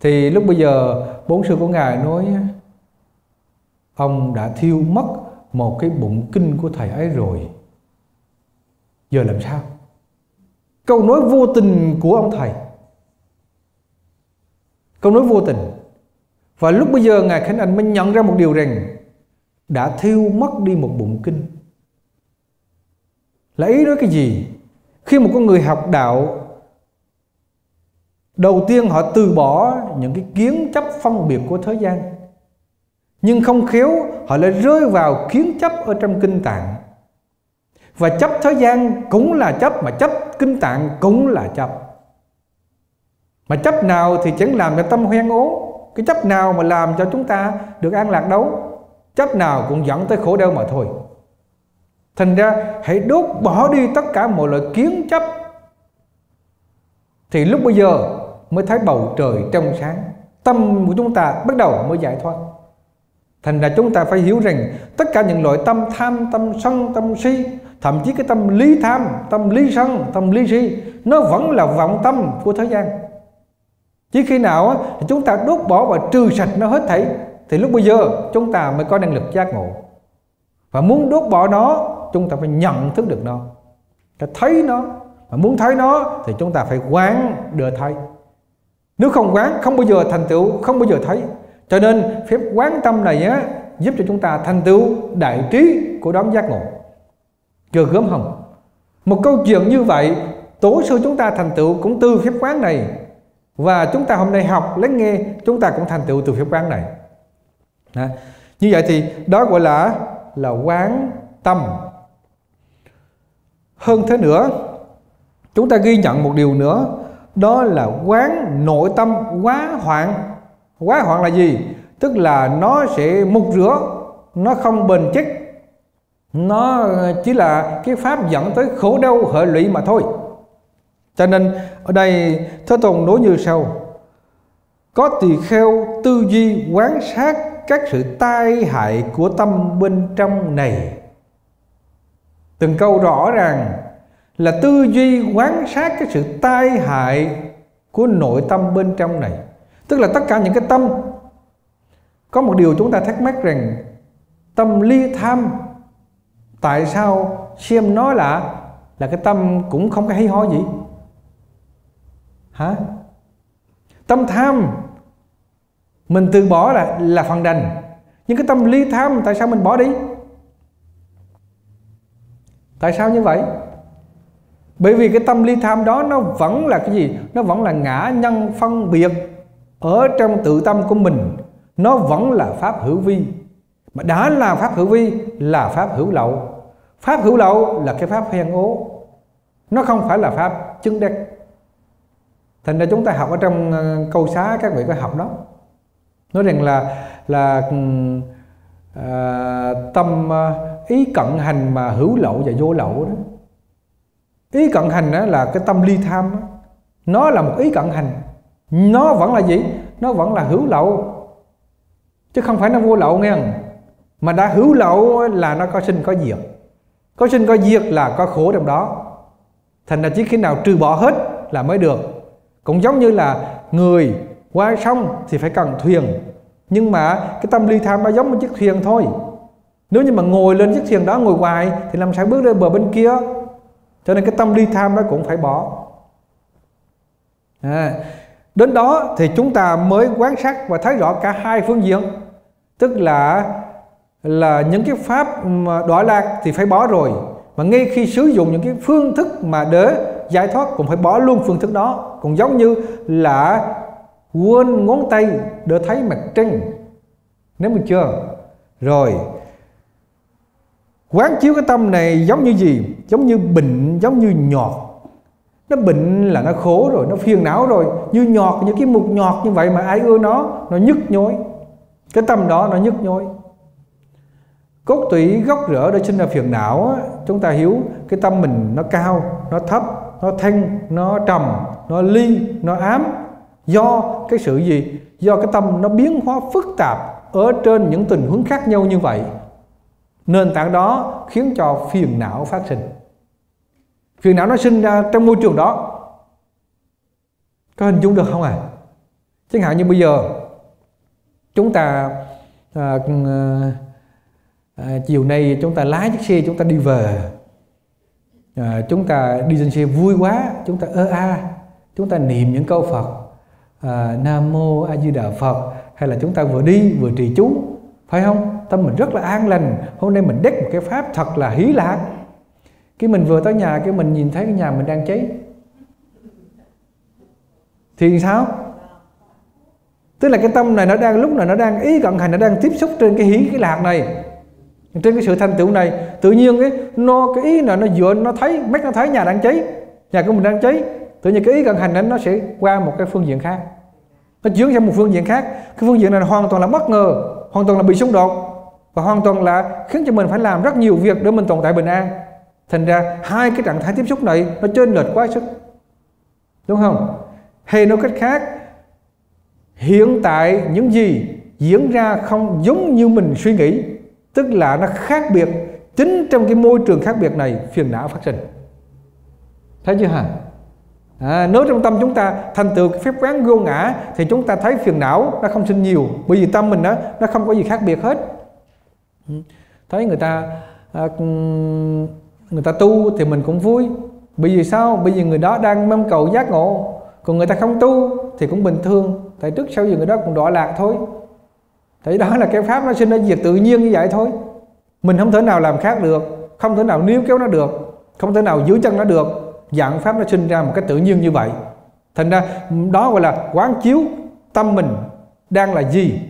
Thì lúc bây giờ bốn sư của ngài nói ông đã thiêu mất một cái bụng kinh của thầy ấy rồi. Giờ làm sao? Câu nói vô tình của ông thầy câu nói vô tình. Và lúc bây giờ ngài khánh anh mới nhận ra một điều rằng đã thiêu mất đi một bụng kinh. Là ý nói cái gì? Khi một con người học đạo, đầu tiên họ từ bỏ những cái kiến chấp phân biệt của thế gian. Nhưng không khéo, họ lại rơi vào kiến chấp ở trong kinh tạng. Và chấp thế gian cũng là chấp, mà chấp kinh tạng cũng là chấp mà chấp nào thì chẳng làm cho tâm hoen ố cái chấp nào mà làm cho chúng ta được an lạc đâu? Chấp nào cũng dẫn tới khổ đau mà thôi. Thành ra hãy đốt bỏ đi tất cả mọi loại kiến chấp. Thì lúc bây giờ mới thấy bầu trời trong sáng. Tâm của chúng ta bắt đầu mới giải thoát. Thành ra chúng ta phải hiểu rằng tất cả những loại tâm tham, tâm sân, tâm si, thậm chí cái tâm lý tham, tâm lý sân, tâm lý si, nó vẫn là vọng tâm của thế gian. Chỉ khi nào chúng ta đốt bỏ và trừ sạch nó hết thảy, thì lúc bây giờ chúng ta mới có năng lực giác ngộ. Và muốn đốt bỏ nó, chúng ta phải nhận thức được nó, phải thấy nó. Mà muốn thấy nó thì chúng ta phải quán đưa thấy. Nếu không quán, không bao giờ thành tựu, không bao giờ thấy cho nên phép quán tâm này á giúp cho chúng ta thành tựu đại trí của đón giác ngộ chưa gớm không một câu chuyện như vậy tổ sư chúng ta thành tựu cũng từ phép quán này và chúng ta hôm nay học lắng nghe chúng ta cũng thành tựu từ phép quán này đó. như vậy thì đó gọi là là quán tâm hơn thế nữa chúng ta ghi nhận một điều nữa đó là quán nội tâm quá hoạn Quá hoạn là gì? Tức là nó sẽ mục rửa, nó không bền chắc. nó chỉ là cái pháp dẫn tới khổ đau hệ lụy mà thôi cho nên, ở đây, thế tôn nói như sau. Có tỳ kheo tư duy quán sát các sự tai hại của tâm bên trong này. Từng câu rõ ràng là tư duy quán sát cái sự tai hại của nội tâm bên trong này. Tức là tất cả những cái tâm. Có một điều chúng ta thắc mắc rằng, tâm ly tham, tại sao xem nó là là cái tâm cũng không có hay ho gì? Hả? Tâm tham, mình từ bỏ là là phần đành. Nhưng cái tâm ly tham, tại sao mình bỏ đi? Tại sao như vậy? Bởi vì cái tâm ly tham đó nó vẫn là cái gì? Nó vẫn là ngã nhân phân biệt ở trong tự tâm của mình. Nó vẫn là pháp hữu vi. Mà đã là pháp hữu vi, là pháp hữu lậu. Pháp hữu lậu là cái pháp hèn ố. Nó không phải là pháp chứng đắc thành ra chúng ta học ở trong ờ, câu xá các vị có học đó. Nói rằng là là à, tâm ờ, ý cận hành mà hữu lậu và vô lậu đó. Ý cận hành đó là cái tâm ly tham đó. nó là một ý cận hành. Nó vẫn là gì? Nó vẫn là hữu lậu. Chứ không phải nó vô lậu nghe mà đã hữu lậu là nó có sinh có diệt. Có sinh có diệt là có khổ trong đó. Thành ra chỉ khi nào trừ bỏ hết là mới được cũng giống như là người qua sông thì phải cần thuyền. Nhưng mà cái tâm ly tham nó giống một chiếc thuyền thôi. Nếu như mà ngồi lên chiếc thuyền đó ngồi hoài thì làm sao bước lên bờ bên kia? Cho nên cái tâm ly tham đó cũng phải bỏ. À, đến đó thì chúng ta mới quan sát và thấy rõ cả hai phương diện. Tức là là những cái pháp mà đọa lạc thì phải bỏ rồi. Mà ngay khi sử dụng những cái phương thức mà để giải thoát cũng phải bỏ luôn phương thức đó. Cũng giống như là quên ngón tay để thấy mặt trăng. Nếu mình chưa? Rồi. Quán chiếu cái tâm này giống như gì? Giống như bệnh, giống như nhọt. Nó bệnh là nó khổ rồi, nó phiền não rồi. Như nhọt, như cái mục nhọt như vậy mà ai ưa nó nó nhức nhối. Cái tâm đó nó nhức nhối. Cốt tủy gốc rễ để sinh ra phiền não chúng ta hiểu cái tâm mình nó cao, nó thấp nó thanh nó trầm nó ly nó ám. Do cái sự gì? Do cái tâm nó biến hóa phức tạp ở trên những tình huống khác nhau như vậy. Nền tảng đó khiến cho phiền não phát sinh. Phiền não nó sinh ra trong môi trường đó. Có hình dung được không à chẳng hạn như bây giờ chúng ta à, à, à, chiều nay chúng ta lái chiếc xe chúng ta đi về à, chúng ta đi trên xe vui quá chúng ta ơ a chúng ta niệm những câu phật. À, nam mô a di đà phật hay là chúng ta vừa đi vừa trì chú phải không? Tâm mình rất là an lành. Hôm nay mình đắc một cái pháp thật là hí lạc. Cái mình vừa tới nhà cái mình nhìn thấy cái nhà mình đang cháy. Thì sao? Tức là cái tâm này nó đang lúc này nó đang ý cận hành nó đang tiếp xúc trên cái hí cái lạc này trên cái sự thanh tựu này, tự nhiên cái, nó, cái ý là nó dựa, nó thấy mắt nó thấy nhà đang cháy, nhà của mình đang cháy. Tự nhiên cái ý cận hành đến nó sẽ qua một cái phương diện khác. Nó chuyển sang một phương diện khác. Cái phương diện này hoàn toàn là bất ngờ, hoàn toàn là bị xung đột, và hoàn toàn là khiến cho mình phải làm rất nhiều việc để mình tồn tại bình an. Thành ra, hai cái trạng thái tiếp xúc này nó trên lệch quá sức. Đúng không? Hay nói cách khác, hiện tại những gì diễn ra không giống như mình suy nghĩ tức là nó khác biệt. Chính trong cái môi trường khác biệt này phiền não phát sinh. Thấy chưa hả? À, nếu trong tâm chúng ta thành tựu phép quán vô ngã thì chúng ta thấy phiền não nó không sinh nhiều. Bởi vì tâm mình đó nó không có gì khác biệt hết. Ừ. Thấy người ta à, người ta tu thì mình cũng vui. Bởi vì sao? Bởi vì người đó đang mong cầu giác ngộ. Còn người ta không tu thì cũng bình thường. Tại trước sau gì người đó cũng đọa lạc thôi thì đó là cái pháp nó sinh ra diệt tự nhiên như vậy thôi. Mình không thể nào làm khác được, không thể nào níu kéo nó được, không thể nào giữ chân nó được. Dạng pháp nó sinh ra một cái tự nhiên như vậy. Thành ra, đó gọi là quán chiếu tâm mình đang là gì.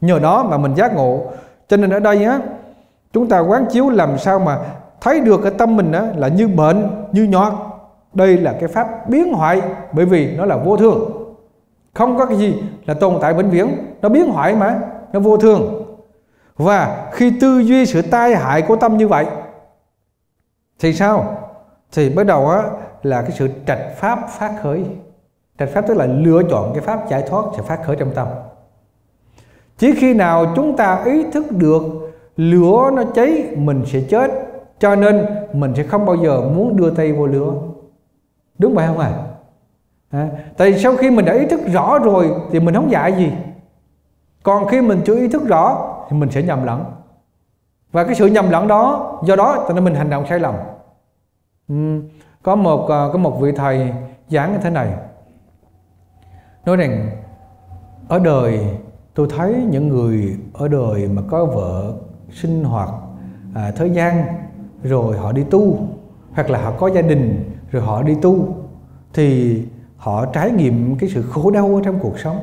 Nhờ đó mà mình giác ngộ. Cho nên ở đây á, chúng ta quán chiếu làm sao mà thấy được cái tâm mình á là như bệnh, như nhọt. Đây là cái pháp biến hoại, bởi vì nó là vô thường. Không có cái gì là tồn tại vĩnh viễn. Nó biến hoại mà nó vô thường. Và khi tư duy sự tai hại của tâm như vậy, thì sao? Thì bắt đầu á, là cái sự trạch pháp phát khởi. Trạch pháp tức là lựa chọn cái pháp giải thoát sẽ phát khởi trong tâm. Chỉ khi nào chúng ta ý thức được lửa nó cháy, mình sẽ chết. Cho nên mình sẽ không bao giờ muốn đưa tay vô lửa. Đúng vậy không à? à tại vì sau khi mình đã ý thức rõ rồi thì mình không dạy gì còn khi mình chưa ý thức rõ thì mình sẽ nhầm lẫn. Và cái sự nhầm lẫn đó do đó cho nên mình hành động sai lầm. Ừ, có một ờ, có một vị thầy giảng như thế này. Nói rằng ở đời tôi thấy những người ở đời mà có vợ sinh hoạt à, thời gian rồi họ đi tu hoặc là họ có gia đình rồi họ đi tu thì họ trải nghiệm cái sự khổ đau ở trong cuộc sống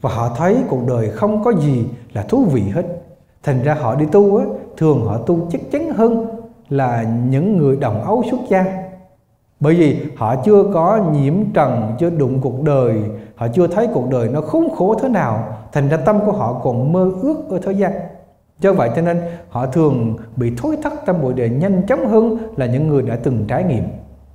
và họ thấy cuộc đời không có gì là thú vị hết. Thành ra họ đi tu á, thường họ tu chắc chắn hơn là những người đồng ấu xuất gia. Bởi vì họ chưa có nhiễm trần, chưa đụng cuộc đời. Họ chưa thấy cuộc đời nó khốn khổ thế nào. Thành ra tâm của họ còn mơ ước ở thế gian. Do vậy cho nên họ thường bị thối thất trong bội đề nhanh chóng hơn là những người đã từng trải nghiệm.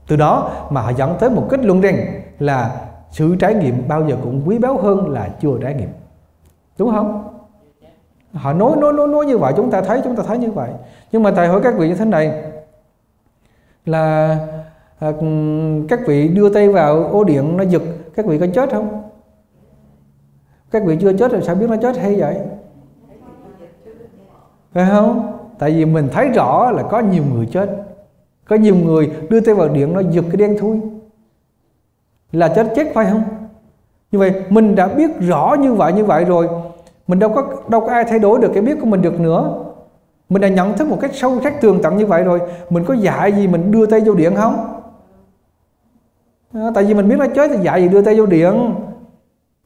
Từ đó mà họ dẫn tới một kết luận rằng là sự trải nghiệm bao giờ cũng quý báu hơn là chưa trải nghiệm. Đúng không? Họ nói nói nói nói như vậy chúng ta thấy chúng ta thấy như vậy. Nhưng mà thầy hỏi các vị như thế này là à, các vị đưa tay vào ô điện nó giật các vị có chết không? Các vị chưa chết rồi sao biết nó chết hay vậy? Phải không? Tại vì mình thấy rõ là có nhiều người chết. Có nhiều người đưa tay vào điện nó giật cái đen thui là chết chết phải không? Như vậy mình đã biết rõ như vậy như vậy rồi. Mình đâu có đâu có ai thay đổi được cái biết của mình được nữa. Mình đã nhận thức một cách sâu sắc tường tận như vậy rồi. Mình có dạy gì mình đưa tay vô điện không? À, tại vì mình biết nó chết thì dạy gì đưa tay vô điện.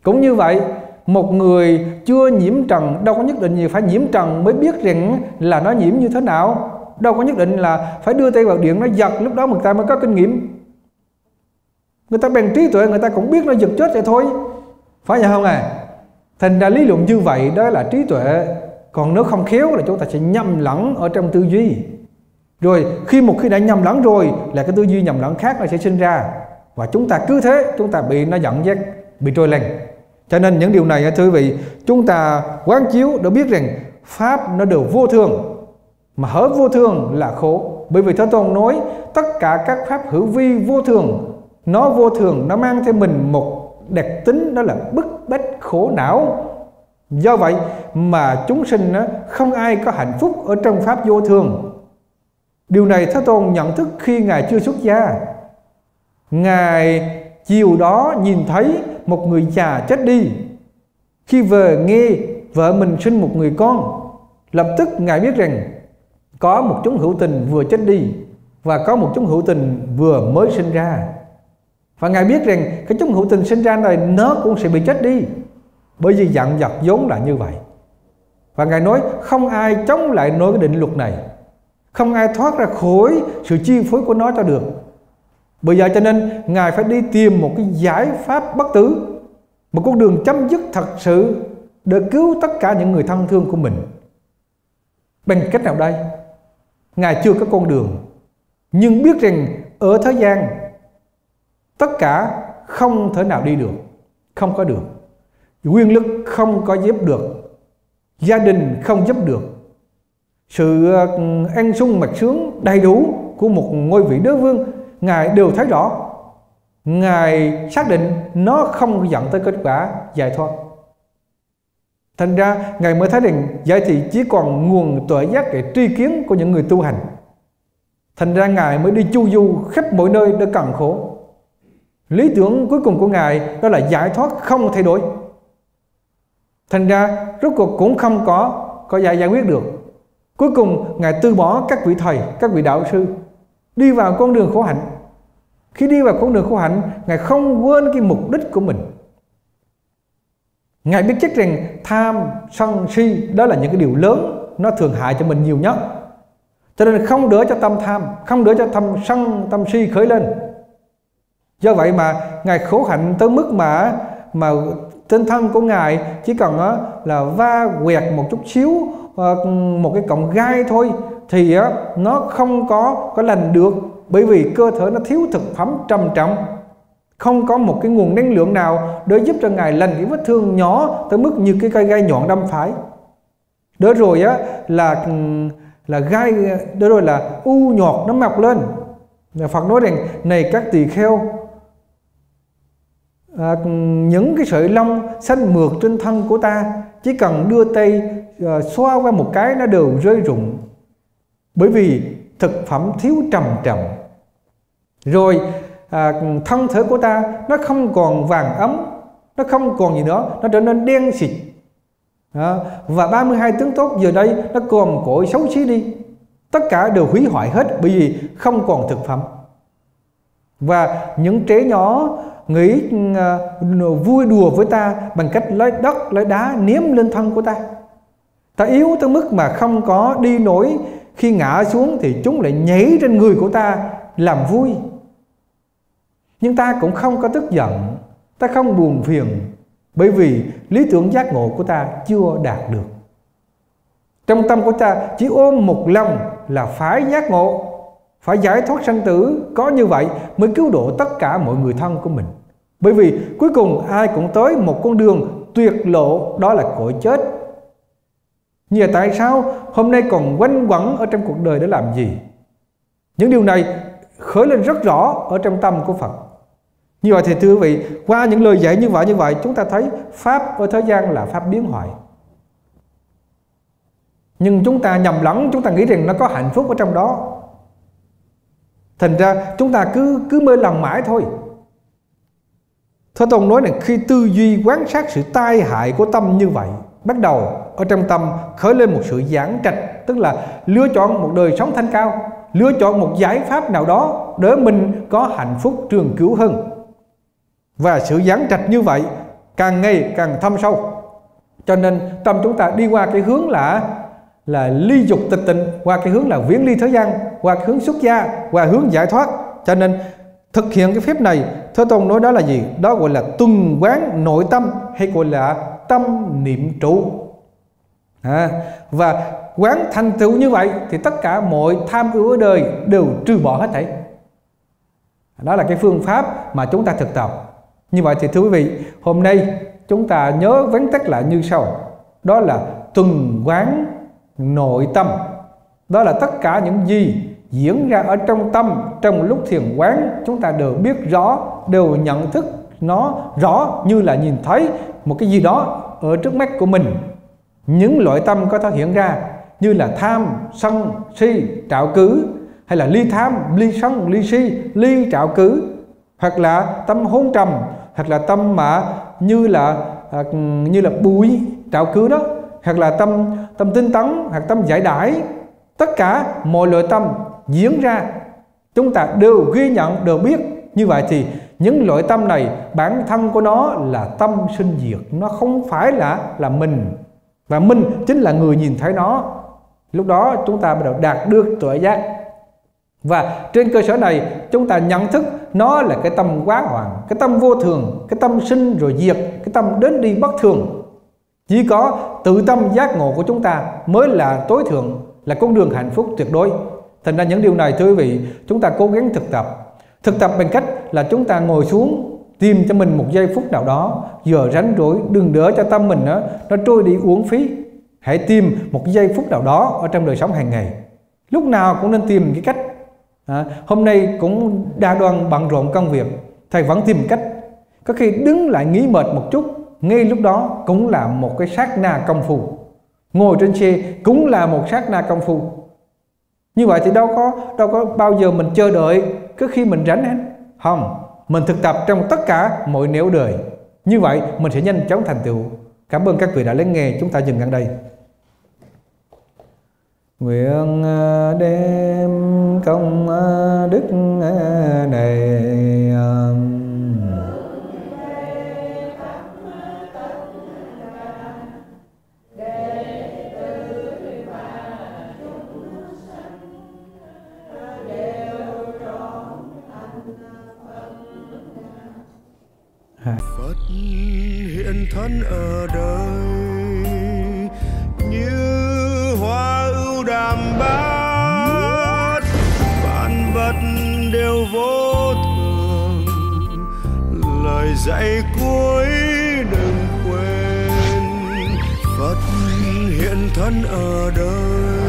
Cũng như vậy một người chưa nhiễm trần đâu có nhất định gì phải nhiễm trần mới biết rằng là nó nhiễm như thế nào. Đâu có nhất định là phải đưa tay vào điện nó giật lúc đó người ta mới có kinh nghiệm người ta bằng trí tuệ, người ta cũng biết nó giật chết vậy thôi. Phải vậy không à? Thành ra lý luận như vậy đó là trí tuệ. Còn nếu không khéo là chúng ta sẽ nhầm lẫn ở trong tư duy. Rồi, khi một khi đã nhầm lẫn rồi là cái tư duy nhầm lẫn khác nó sẽ sinh ra. Và chúng ta cứ thế, chúng ta bị nó dẫn dắt, bị trôi lên cho nên những điều này thưa quý vị, chúng ta quán chiếu để biết rằng pháp nó đều vô thường. Mà hỡi vô thường là khổ. Bởi vì Thế Tôn nói, tất cả các pháp hữu vi vô thường nó vô thường, nó mang theo mình một đặc tính, đó là bức bách khổ não. Do vậy mà chúng sinh không ai có hạnh phúc ở trong pháp vô thường. Điều này Thế Tôn nhận thức khi ngài chưa xuất gia. Ngài chiều đó nhìn thấy một người già chết đi. Khi về nghe vợ mình sinh một người con, lập tức ngài biết rằng có một chúng hữu tình vừa chết đi và có một chúng hữu tình vừa mới sinh ra và ngài biết rằng cái chúng hữu tình sinh ra này, nó cũng sẽ bị chết đi. Bởi vì dặn vật vốn là như vậy. Và ngài nói, không ai chống lại nổi cái định luật này. Không ai thoát ra khỏi sự chi phối của nó cho được. Bởi vậy cho nên, ngài phải đi tìm một cái giải pháp bất tử. Một con đường chấm dứt thật sự để cứu tất cả những người thân thương của mình. Bằng cách nào đây? Ngài chưa có con đường. Nhưng biết rằng ở thế gian tất cả không thể nào đi được, không có được quyền lực không có giúp được, gia đình không giúp được. Sự ờ, an sung mặt sướng đầy đủ của một ngôi vị đế vương, ngài đều thấy rõ. Ngài xác định nó không dẫn tới kết quả giải thoát. Thành ra, ngài mới thấy rằng vậy thì chỉ còn nguồn tuệ giác để tri kiến của những người tu hành. Thành ra, ngài mới đi chu du khắp mọi nơi để cần khổ lý tưởng cuối cùng của ngài đó là giải thoát không thay đổi. Thành ra, rốt cuộc cũng không có có giải giải quyết được. Cuối cùng, ngài từ bỏ các vị thầy, các vị đạo sư, đi vào con đường khổ hạnh. Khi đi vào con đường khổ hạnh, ngài không quên cái mục đích của mình. Ngài biết chắc rằng tham, sân, si, đó là những cái điều lớn, nó thường hại cho mình nhiều nhất. Cho nên không đỡ cho tâm tham, không đỡ cho tâm sân, tâm si khởi lên do vậy mà ngài khổ hạnh tới mức mà mà trên thân của ngài chỉ cần á là va quẹt một chút xíu ờ, một cái cọng gai thôi thì á, nó không có có lành được. Bởi vì cơ thể nó thiếu thực phẩm trầm trọng. Không có một cái nguồn năng lượng nào để giúp cho ngài lành cái vết thương nhỏ tới mức như cái cây gai nhọn đâm phải. Đó rồi á là ừ, là gai đó rồi là u nhọt nó mọc lên. Phật nói rằng này các tỳ kheo à, những cái sợi lông xanh mượt trên thân của ta chỉ cần đưa tay à, xoa qua một cái nó đều rơi rụng. Bởi vì thực phẩm thiếu trầm trọng. Rồi à, thân thể của ta nó không còn vàng ấm nó không còn gì nữa nó trở nên đen xịt. À, và 32 tướng tốt giờ đây nó còn cội xấu xí đi. Tất cả đều hủy hoại hết bởi vì không còn thực phẩm. Và những trẻ nhỏ nghĩ uh, ờ, vui đùa với ta bằng cách lấy đất lấy đá ném lên thân của ta. Ta yếu tới mức mà không có đi nổi. Khi ngã xuống thì chúng lại nhảy trên người của ta làm vui. Nhưng ta cũng không có tức giận ta không buồn phiền bởi vì lý tưởng giác ngộ của ta chưa đạt được. Trong tâm của ta chỉ ôm một lòng là phải giác ngộ phải giải thoát sanh tử, có như vậy mới cứu độ tất cả mọi người thân của mình. Bởi vì cuối cùng ai cũng tới một con đường tuyệt lộ, đó là cõi chết. Như vậy tại sao hôm nay còn quanh quẩn ở trong cuộc đời để làm gì? Những điều này khởi lên rất rõ ở trong tâm của Phật. Như vậy thì thưa quý vị, qua những lời dạy như vậy như vậy, chúng ta thấy pháp ở thế gian là pháp biến hoại. Nhưng chúng ta nhầm lẫn, chúng ta nghĩ rằng nó có hạnh phúc ở trong đó thành ra chúng ta cứ cứ mê lòng mãi thôi. Thế Tôn nói là khi tư duy quan sát sự tai hại của tâm như vậy, Bắt đầu ở trong tâm khởi lên một sự giảng trạch, Tức là lựa chọn một đời sống thanh cao, Lựa chọn một giải pháp nào đó Để mình có hạnh phúc trường cứu hơn. Và sự giảng trạch như vậy Càng ngày càng thâm sâu. Cho nên tâm chúng ta đi qua cái hướng là là ly dục tịch tịnh qua cái hướng là viễn ly thế gian qua cái hướng xuất gia qua hướng giải thoát. Cho nên thực hiện cái phép này Thế Tôn nói đó là gì? Đó gọi là tuần quán nội tâm hay gọi là tâm niệm trụ. À, và quán thành tựu như vậy thì tất cả mọi tham ưu ở đời đều trừ bỏ hết thảy. Đó là cái phương pháp mà chúng ta thực tập. Như vậy thì thưa quý vị hôm nay chúng ta nhớ vấn tắc lại như sau. Đó là tuần quán nội tâm. Đó là tất cả những gì diễn ra ở trong tâm trong lúc thiền quán, chúng ta đều biết rõ, đều nhận thức nó rõ như là nhìn thấy một cái gì đó ở trước mắt của mình. Những loại tâm có thể hiện ra như là tham, sân, si, trạo cứ hay là ly tham, ly sân, ly si, ly trạo cứ hoặc là tâm hôn trầm, hoặc là tâm mà như là à, như là bụi trạo cứ đó hoặc là tâm tâm tinh tấn, hoặc tâm giải đãi, tất cả mọi loại tâm diễn ra. Chúng ta đều ghi nhận, đều biết. Như vậy thì những loại tâm này, bản thân của nó là tâm sinh diệt. Nó không phải là là mình. Và mình chính là người nhìn thấy nó. Lúc đó chúng ta bắt đầu đạt được tuệ giác. Và trên cơ sở này, chúng ta nhận thức nó là cái tâm quá hoàng cái tâm vô thường, cái tâm sinh rồi diệt, cái tâm đến đi bất thường chỉ có tự tâm giác ngộ của chúng ta mới là tối thượng là con đường hạnh phúc tuyệt đối. Thành ra những điều này thưa quý vị chúng ta cố gắng thực tập. Thực tập bằng cách là chúng ta ngồi xuống tìm cho mình một giây phút nào đó giờ rảnh rỗi đừng đỡ cho tâm mình đó, nó trôi đi uổng phí. Hãy tìm một giây phút nào đó ở trong đời sống hàng ngày. Lúc nào cũng nên tìm cái cách. À, hôm nay cũng đa đoan bận rộn công việc thầy vẫn tìm cách. Có khi đứng lại nghỉ mệt một chút ngay lúc đó cũng là một cái sát na công phu. Ngồi trên xe cũng là một sát na công phu. Như vậy thì đâu có đâu có bao giờ mình chờ đợi cứ khi mình rảnh hết. Không, mình thực tập trong tất cả mọi nẻo đời. Như vậy mình sẽ nhanh chóng thành tựu. Cảm ơn các vị đã lắng nghe, chúng ta dừng ngang đây. Nguyện à, đem công à, đức à, này. đời như hoa ưu đàm bát. Vạn vật đều vô thường, lời dạy cuối đừng quên. Phật hiện thân ở đời.